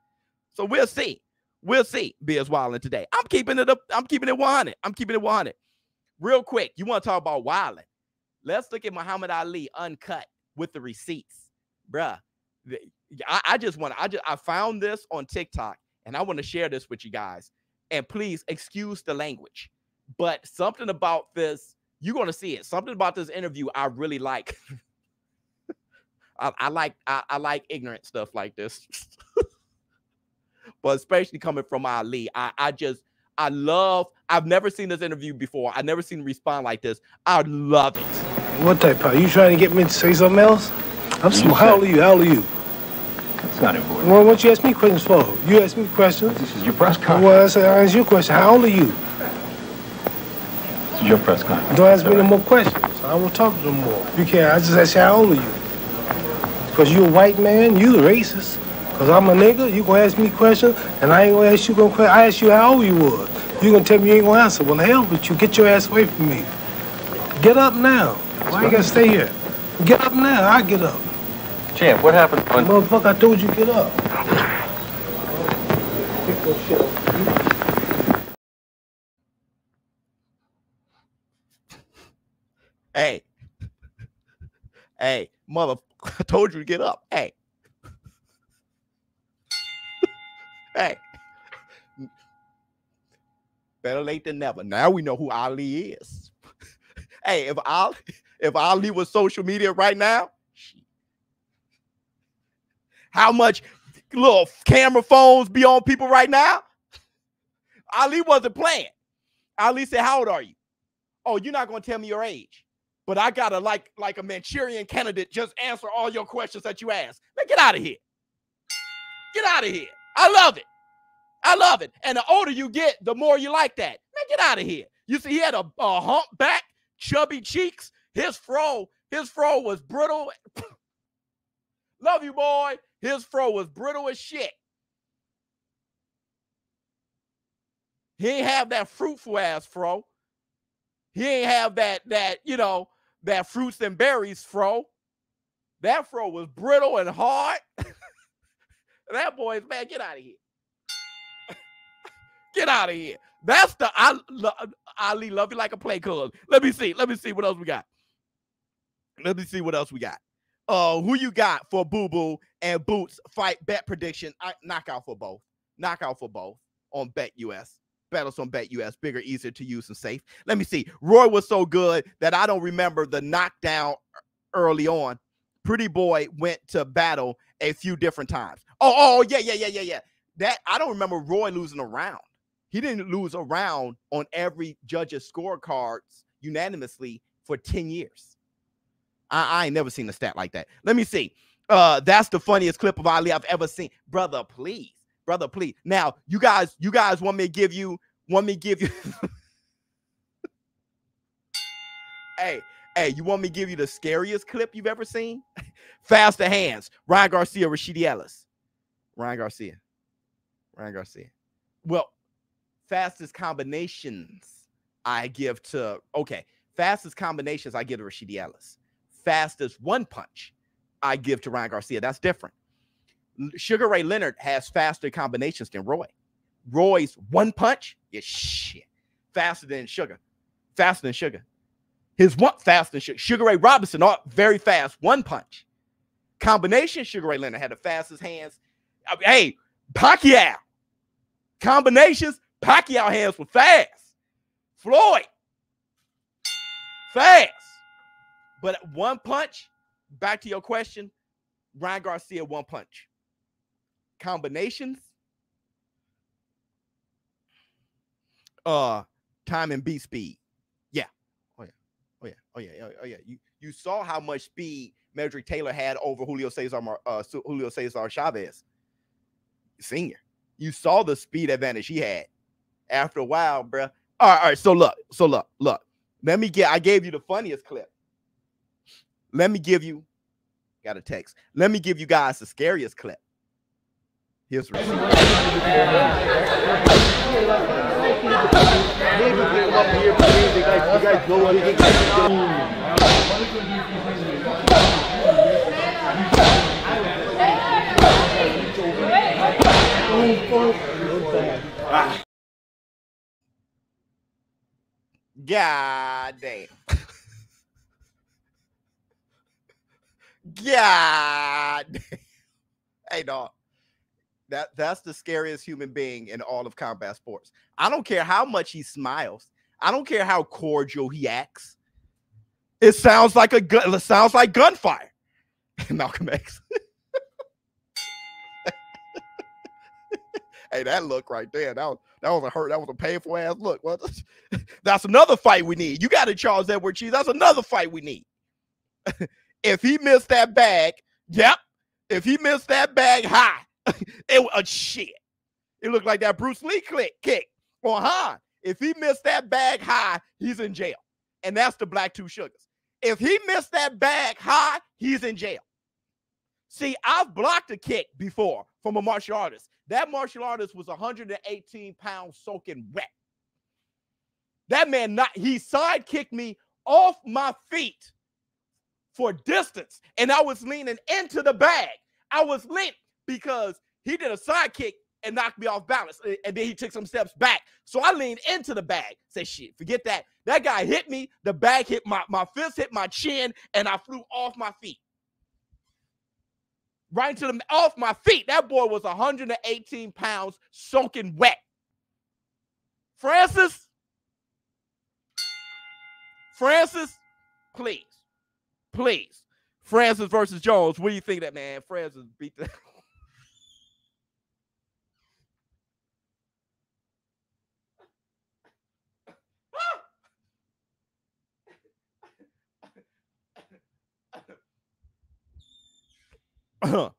So we'll see. We'll see. Beers Wilding today. I'm keeping it up. I'm keeping it 100. I'm keeping it 100. Real quick, you want to talk about Wilding? Let's look at Muhammad Ali uncut with the receipts, bruh. I, I just want. I just I found this on TikTok and I want to share this with you guys. And please excuse the language, but something about this you're gonna see it. Something about this interview I really like. I, I like I, I like ignorant stuff like this. but especially coming from Ali, I, I just I love. I've never seen this interview before. I've never seen him respond like this. I love it. What type of? You trying to get me to say something else? I'm smart. How old are you? How old are you? It's not important. Well, what you ask me questions for? You ask me questions. This is your press conference. Well, I said, I ask you a question. How old are you? This is your press conference. Don't ask me no more questions. I won't talk to no more. You can't. I just ask you how old are you? Because you're a white man, you the racist. Because I'm a nigga, you gonna ask me questions, and I ain't gonna ask you gonna I ask you how old you was. You gonna tell me you ain't gonna answer. Well, hell with you. Get your ass away from me. Get up now. Why you gotta stay here? Get up now. I get up. Champ, what happened when... Motherfucker, I told you get up. Pick your shit up. Hey, hey, mother, I told you to get up. Hey, hey, better late than never. Now we know who Ali is. hey, if Ali, if Ali was social media right now, shit. How much little camera phones be on people right now? Ali wasn't playing. Ali said, "How old are you?" Oh, you're not gonna tell me your age but I gotta like like a Manchurian candidate just answer all your questions that you ask. Man, get out of here. Get out of here. I love it. I love it. And the older you get, the more you like that. Man, get out of here. You see, he had a, a humpback, chubby cheeks. His fro, his fro was brittle. love you, boy. His fro was brittle as shit. He ain't have that fruitful ass fro. He ain't have that that you know that fruits and berries fro. That fro was brittle and hard. that boy's man. Get out of here. get out of here. That's the I Ali love you like a play cuz. Let me see. Let me see what else we got. Let me see what else we got. Uh, who you got for Boo Boo and Boots fight bet prediction? I knockout for both. Knockout for both on Bet US. Battles on Bet US, bigger, easier to use, and safe. Let me see. Roy was so good that I don't remember the knockdown early on. Pretty Boy went to battle a few different times. Oh, oh, yeah, yeah, yeah, yeah, yeah. That I don't remember Roy losing a round. He didn't lose a round on every judge's scorecards unanimously for 10 years. I, I ain't never seen a stat like that. Let me see. Uh, that's the funniest clip of Ali I've ever seen. Brother, please. Brother please. Now you guys you guys want me to give you want me to give you hey hey you want me to give you the scariest clip you've ever seen? Faster hands ryan garcia rashidi ellis. Ryan garcia. Ryan garcia. Well fastest combinations i give to okay fastest combinations i give to rashidi ellis fastest one punch i give to ryan garcia that's different Sugar Ray Leonard has faster combinations than Roy. Roy's one punch is shit faster than Sugar, faster than Sugar. His one faster than Sugar. Sugar Ray Robinson, all very fast, one punch. Combination, Sugar Ray Leonard had the fastest hands. I mean, hey, Pacquiao. Combinations, Pacquiao hands were fast. Floyd, fast. But one punch, back to your question, Ryan Garcia, one punch combinations. Uh time and beat speed. Yeah. Oh yeah. Oh yeah, oh yeah, oh, yeah. You you saw how much speed Meldrick Taylor had over Julio Cesar uh, Julio Cesar Chavez, senior. You saw the speed advantage he had. After a while, bruh. All right, all right. So look, so look, look. Let me get. I gave you the funniest clip. Let me give you. Got a text. Let me give you guys the scariest clip. Here's God damn. God. Hey dog. That that's the scariest human being in all of combat sports. I don't care how much he smiles. I don't care how cordial he acts. It sounds like a gun. It sounds like gunfire. Malcolm X. hey, that look right there. That was that was a hurt. That was a painful ass look. Well, that's another fight we need. You got to Charles Edward Cheese. That's another fight we need. If he missed that bag, yep. If he missed that bag high, it was a shit. It looked like that Bruce Lee click kick on Han. If he missed that bag high, he's in jail. And that's the black two sugars. If he missed that bag high, he's in jail. See, I've blocked a kick before from a martial artist. That martial artist was 118 pounds soaking wet. That man not he side kicked me off my feet for distance, and I was leaning into the bag. I was leaning because he did a side kick and knocked me off balance, and then he took some steps back. So I leaned into the bag. Say shit, forget that. That guy hit me. The bag hit my my fist hit my chin, and I flew off my feet right into the off my feet. That boy was 118 pounds, soaking wet. Francis, Francis, please, please, Francis versus Jones. What do you think that man? Francis beat the.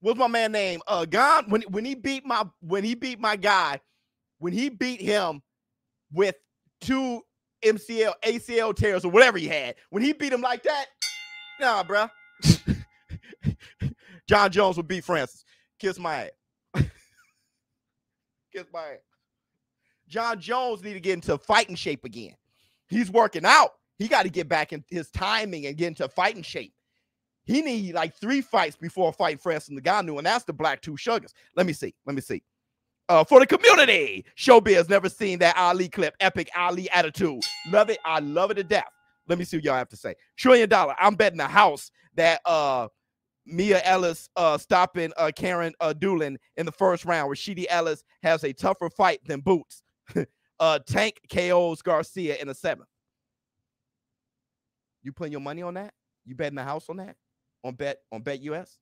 What's my man name? Uh God when when he beat my when he beat my guy, when he beat him with two MCL ACL tears or whatever he had, when he beat him like that, nah, bruh. Jon Jones would beat Francis. Kiss my ass. Kiss my ass. Jon Jones need to get into fighting shape again. He's working out. He got to get back in his timing and get into fighting shape. He need like three fights before fighting Francis Ngannou, and that's the Black Two Sugars. Let me see. Let me see. Uh, for the community, Showbiz never seen that Ali clip. Epic Ali attitude. Love it. I love it to death. Let me see what y'all have to say. Trillion dollar. I'm betting a house that uh Mia Ellis uh stopping uh Karen uh Doolin in the first round, where Sheedy Ellis has a tougher fight than Boots. uh Tank KOs Garcia in the seventh. You putting your money on that? You betting the house on that? On bet on bet US?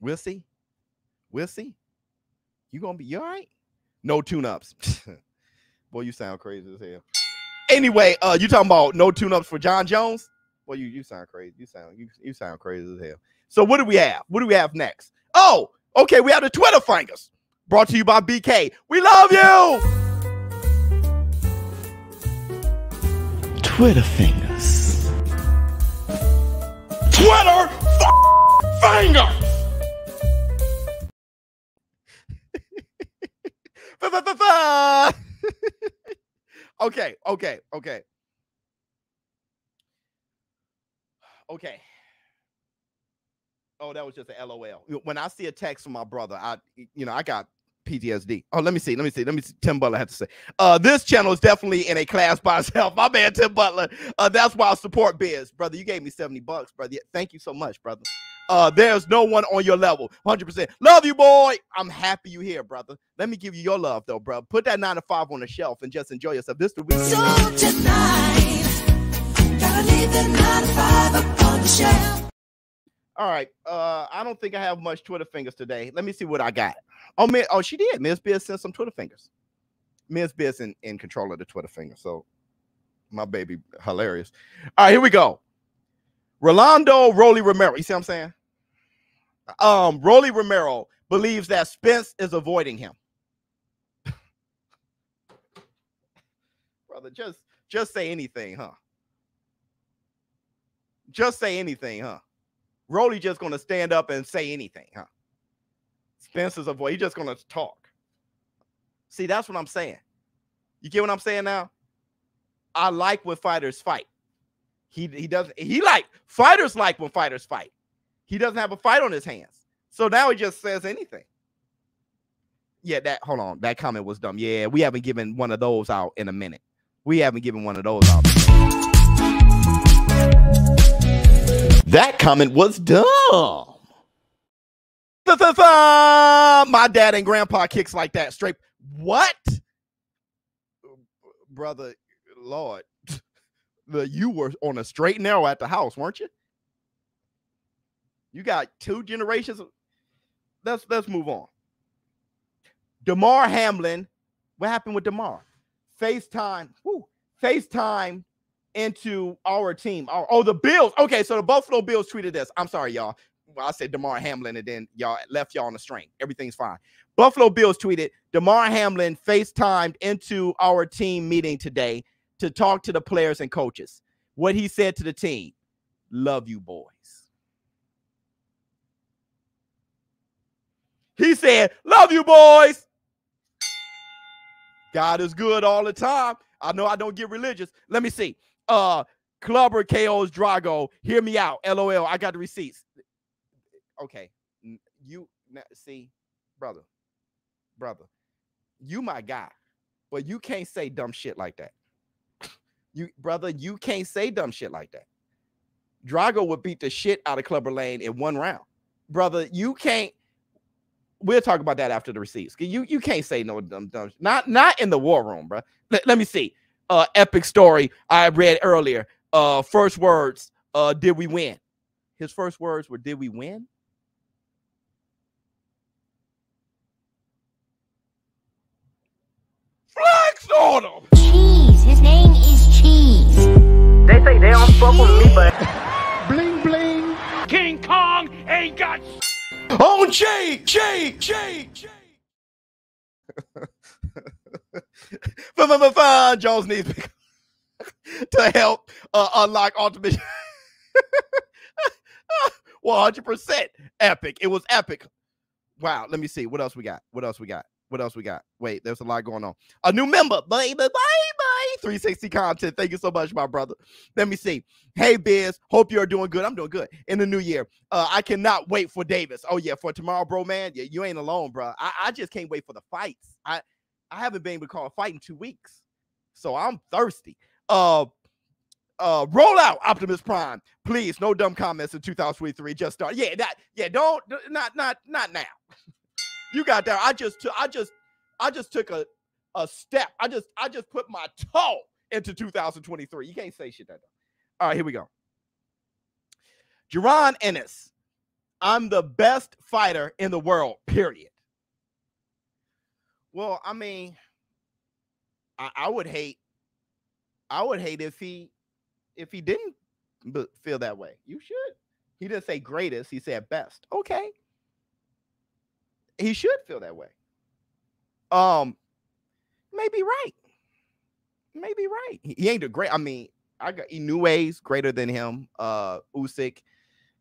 We'll see. We'll see. You gonna be you all right? No tune-ups. Boy, you sound crazy as hell. Anyway, uh, you talking about no tune-ups for Jon Jones? Boy, you you sound crazy. You sound you, you sound crazy as hell. So what do we have? What do we have next? Oh, okay, we have the Twitter fingers. Brought to you by BK. We love you. Twitter fingers. Twitter f- finger. okay, okay, okay. Okay. Oh, that was just an LOL. When I see a text from my brother, I you know, I got PTSD. Oh, let me see. Let me see. Let me see. Tim Butler had to say. Uh, this channel is definitely in a class by itself. My man, Tim Butler. Uh, that's why I support Biz, brother. You gave me 70 bucks, brother. Thank you so much, brother. Uh, there's no one on your level. 100%. Love you, boy. I'm happy you here, brother. Let me give you your love, though, bro. Put that nine to five on the shelf and just enjoy yourself. This the weekend. So tonight, gotta leave the nine to five up on the shelf. All right. Uh, I don't think I have much Twitter fingers today. Let me see what I got. Oh, man. Oh, she did. Miss Biz sent some Twitter fingers. Miss Biz in, in control of the Twitter finger. So my baby hilarious. All right, here we go. Rolando Rolly Romero. You see what I'm saying? Um, Rolly Romero believes that Spence is avoiding him. Brother, just just say anything, huh? Just say anything, huh? Rolly just gonna stand up and say anything, huh? Spencer's a voice. He's just gonna talk. See, that's what I'm saying. You get what I'm saying now? I like when fighters fight. He he doesn't he like fighters like when fighters fight. He doesn't have a fight on his hands. So now he just says anything. Yeah, that hold on. That comment was dumb. Yeah, we haven't given one of those out in a minute. We haven't given one of those out. That comment was dumb. My dad and grandpa kicks like that. Straight. What? Brother, Lord. You were on a straight narrow at the house, weren't you? You got two generations. Let's let's move on. Damar Hamlin. What happened with Damar? FaceTime. Woo, FaceTime into our team. Our- oh, the Bills. Okay, so the Buffalo Bills tweeted this. I'm sorry, y'all. Well, I said Damar Hamlin, and then y'all left y'all on the string. Everything's fine. Buffalo Bills tweeted Damar Hamlin FaceTimed into our team meeting today to talk to the players and coaches. What he said to the team: "Love you, boys." He said, "Love you, boys." God is good all the time. I know I don't get religious. Let me see. Uh, Clubber KO's Drago. Hear me out. LOL. I got the receipts. Okay, you see, brother, brother, you my guy, but you can't say dumb shit like that. You brother, you can't say dumb shit like that. Drago would beat the shit out of Clubber Lang in one round. Brother, you can't. We'll talk about that after the receipts. You you can't say no dumb dumb. Not not in the war room, bro. Let, let me see. Uh, epic story I read earlier. Uh, first words. Uh, did we win? His first words were, "Did we win?" Flex on him. Cheese. His name is Cheese. They say they don't fuck with me, but Bling bling. King Kong ain't got On Jay. Fun, fun, fun, fun. Jones needs to help uh, unlock ultimate. 100% epic. It was epic. Wow. Let me see. What else we got? What else we got? What else we got? Wait, there's a lot going on. A new member. Bye, bye. 360 content. Thank you so much, my brother. Let me see. Hey, Biz. Hope you're doing good. I'm doing good in the new year. Uh, I cannot wait for Davis. Oh, yeah. For tomorrow, bro, man. Yeah, you ain't alone, bro. I, I just can't wait for the fights. I, I haven't been able to call a fight in two weeks. So I'm thirsty. Uh, uh roll out Optimus Prime. Please, no dumb comments in 2023. Just start. Yeah, that yeah, don't not not not now. you got that. I just I just I just took a a step. I just I just put my toe into 2023. You can't say shit that. All right, here we go. Jaron Ennis. I'm the best fighter in the world, period. Well, I mean, I, I would hate, I would hate if he, if he didn't feel that way. You should. He didn't say greatest. He said best. Okay. He should feel that way. Um, maybe right. Maybe right. He, ain't a great. I mean, I got Inoue's greater than him. Uh, Usyk,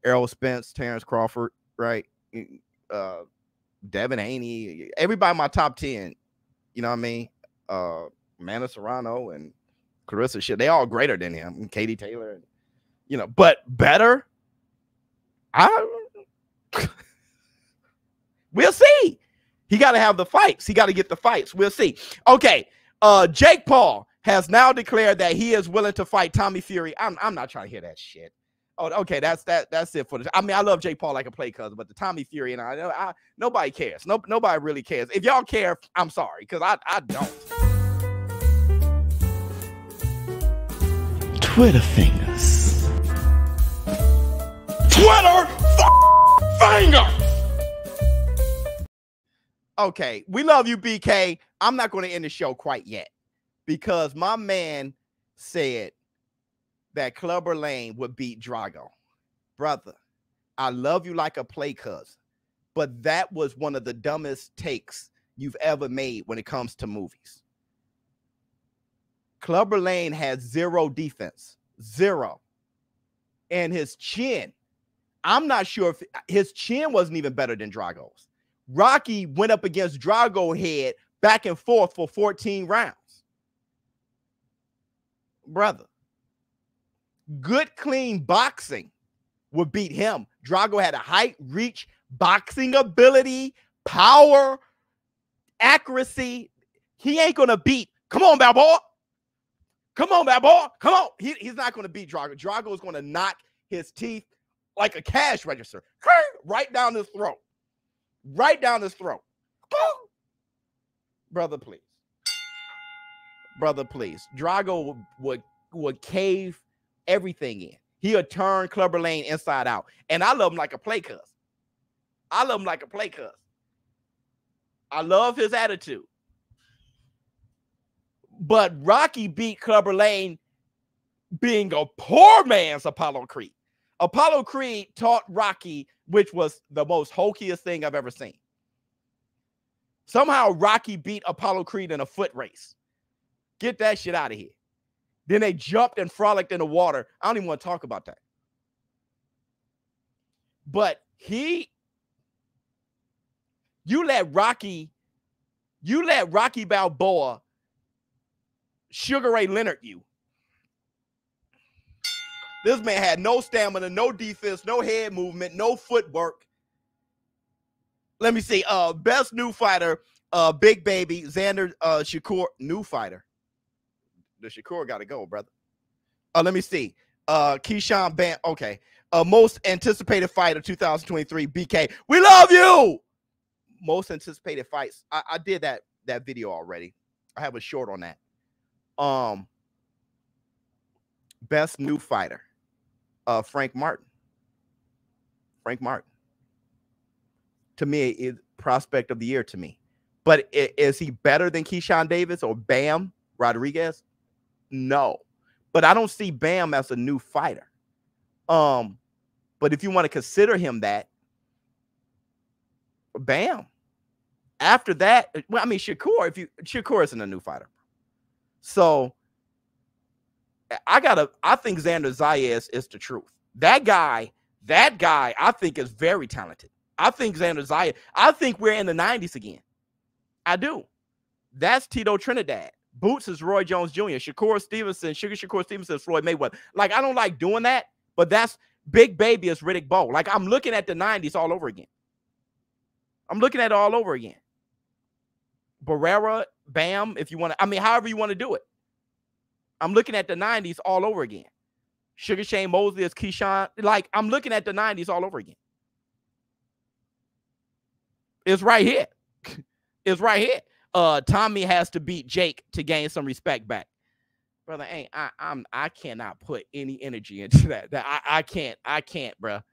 Errol Spence, Terrence Crawford, right? Uh, Devin Haney, everybody my top 10, you know what I mean? Uh Mana Serrano and Claressa Shields, they all greater than him, and Katie Taylor, and you know, but better. I we'll see. He got to have the fights. He got to get the fights. We'll see. Okay. Uh Jake Paul has now declared that he is willing to fight Tommy Fury. I'm I'm not trying to hear that shit. Oh, okay, that's that. That's it for the. I mean, I love Jake Paul like a play cousin, but the Tommy Fury and I, I nobody cares. No, nobody really cares. If y'all care, I'm sorry, because I I don't. Twitter fingers. Twitter f- finger. Okay, we love you, BK. I'm not going to end the show quite yet because my man said that Clubber Lang would beat Drago. Brother, I love you like a play cousin, but that was one of the dumbest takes you've ever made when it comes to movies. Clubber Lang has zero defense, zero. And his chin, I'm not sure if his chin wasn't even better than Drago's. Rocky went up against Drago head back and forth for 14 rounds. Brother, good, clean boxing would beat him. Drago had a height, reach, boxing ability, power, accuracy. He ain't gonna beat. Come on, bad boy. Come on, bad boy. Come on. He, he's not gonna beat Drago. Drago is gonna knock his teeth like a cash register right down his throat. Right down his throat. Brother, please. Brother, please. Drago would, would, cave everything in. He would turn Clubber Lang inside out. And I love him like a play cuss. I love him like a play cuss. I love his attitude. But Rocky beat Clubber Lang being a poor man's Apollo Creed. Apollo Creed taught Rocky, which was the most hokiest thing I've ever seen. Somehow Rocky beat Apollo Creed in a foot race. Get that shit out of here. Then they jumped and frolicked in the water. I don't even want to talk about that. But he, you let Rocky, you let Rocky Balboa Sugar Ray Leonard you. This man had no stamina, no defense, no head movement, no footwork. Let me see. Uh, best new fighter, uh, Big Baby, Xander uh Shakur, new fighter. The Shakur got to go, brother. Uh, let me see. Uh, Keyshawn Bam. Okay. Uh, most anticipated fight of 2023, BK. We love you. Most anticipated fights. I, I did that that video already. I have a short on that. Um, best new fighter, uh, Frank Martin. Frank Martin. To me, is prospect of the year to me. But is he better than Keyshawn Davis or Bam Rodriguez? No. But I don't see Bam as a new fighter. Um, but if you want to consider him that, Bam. After that, well, I mean Shakur, if you Shakur isn't a new fighter. So I- gotta I think Xander Zayas is the truth. That guy, that guy, I think is very talented. I think Xander Zayas, I think we're in the 90s again. I do. That's Tito Trinidad. Boots is Roy Jones Jr. Shakur Stevenson, Sugar Shakur Stevenson, is Floyd Mayweather. Like, I don't like doing that, but that's Big Baby is Riddick Bowe. Like, I'm looking at the 90s all over again. I'm looking at it all over again. Barrera, Bam, if you want to, I mean, however you want to do it. I'm looking at the 90s all over again. Sugar Shane Mosley is Keyshawn. Like, I'm looking at the 90s all over again. It's right here. it's right here. Uh, Tommy has to beat Jake to gain some respect back. Brother, ain't I I'm I cannot put any energy into that. That I, I can't, I can't, bruh.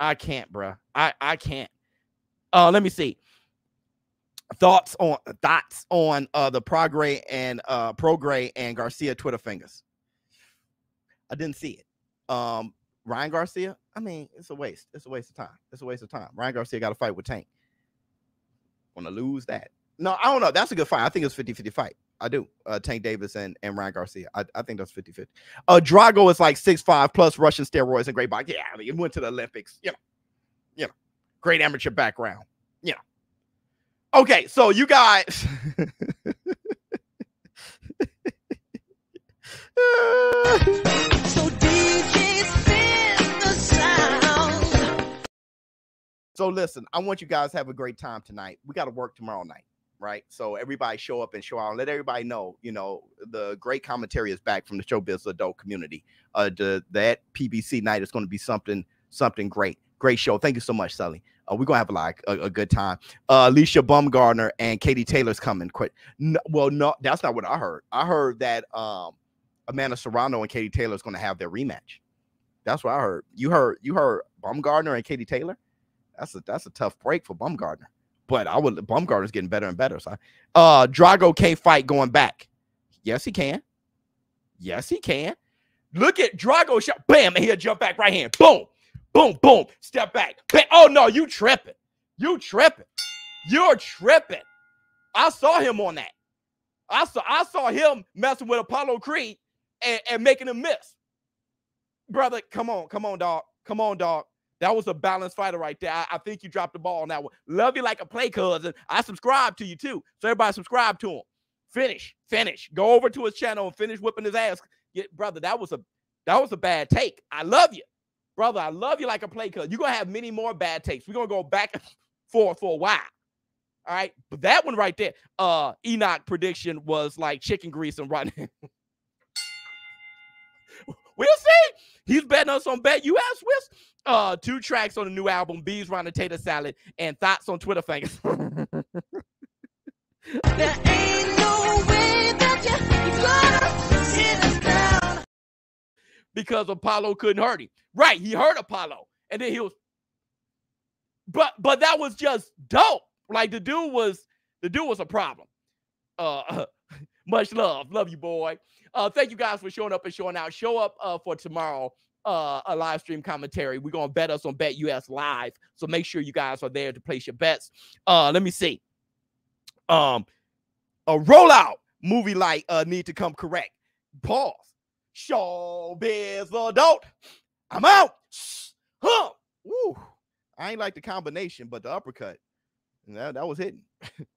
I can't, bruh. I, I can't. Uh, let me see. Thoughts on thoughts on uh the Prograis and uh Prograis and Garcia Twitter fingers. I didn't see it. Um, Ryan Garcia. I mean, it's a waste. It's a waste of time. It's a waste of time. Ryan Garcia got to fight with Tank. Want to lose that? No, I don't know. That's a good fight. I think it's 50-50 fight. I do. Uh, Tank Davis and, and Ryan Garcia. I, I think that's 50-50. Uh, Drago is like six five plus Russian steroids and great body. Yeah, I mean, he went to the Olympics. You know, you know, great amateur background. You know. Okay, so you guys. So DJ spin the sound. So listen, I want you guys to have a great time tonight. We got to work tomorrow night, right? So everybody show up and show out and let everybody know, you know, the great commentary is back from the showbiz adult community. Uh the that PBC night is going to be something something great. Great show. Thank you so much, Sully. Uh, we're gonna have like a, a good time. Uh, Alycia Baumgardner and Katie Taylor's coming. Quick. No, well, no, that's not what I heard. I heard that um Amanda Serrano and Katie Taylor is to have their rematch. That's what I heard. You heard you heard Baumgardner and Katie Taylor. That's a that's a tough break for Baumgardner. but I would Baumgardner's getting better and better. So, uh, Drago can't fight going back. Yes, he can. Yes, he can. Look at Drago shot, bam, and he'll jump back right hand. Boom, boom, boom. Step back. Oh no, you tripping. You tripping. You're tripping. I saw him on that. I saw I saw him messing with Apollo Creed and, and making him miss. Brother, come on, come on, dog. Come on, dog. That was a balanced fighter right there. I, I think you dropped the ball on that one. Love you like a play cousin. I subscribe to you too. So everybody subscribe to him. Finish, finish. Go over to his channel and finish whipping his ass. Yeah, brother, that was a that was a bad take. I love you. Brother, I love you like a play cousin. You're gonna have many more bad takes. We're gonna go back and forth for a while. All right. But that one right there, uh, Enoch prediction was like chicken grease and running. we'll see. He's betting us on Bet US Swiss. Uh, two tracks on the new album, Bees Round Tater Salad, and thoughts on Twitter fingers. because Apollo couldn't hurt him. Right, he hurt Apollo, and then he was. But but that was just dope. Like the dude was the dude was a problem. Uh, much love, love you, boy. Uh, thank you guys for showing up and showing out. Show up uh for tomorrow. Uh, a live stream commentary. We're gonna bet us on Bet US Live, so make sure you guys are there to place your bets. Uh, let me see. Um, a rollout movie like uh need to come correct. Pause. Showbiz adult. I'm out. Huh. Woo. I ain't like the combination, but the uppercut. That, that was hitting.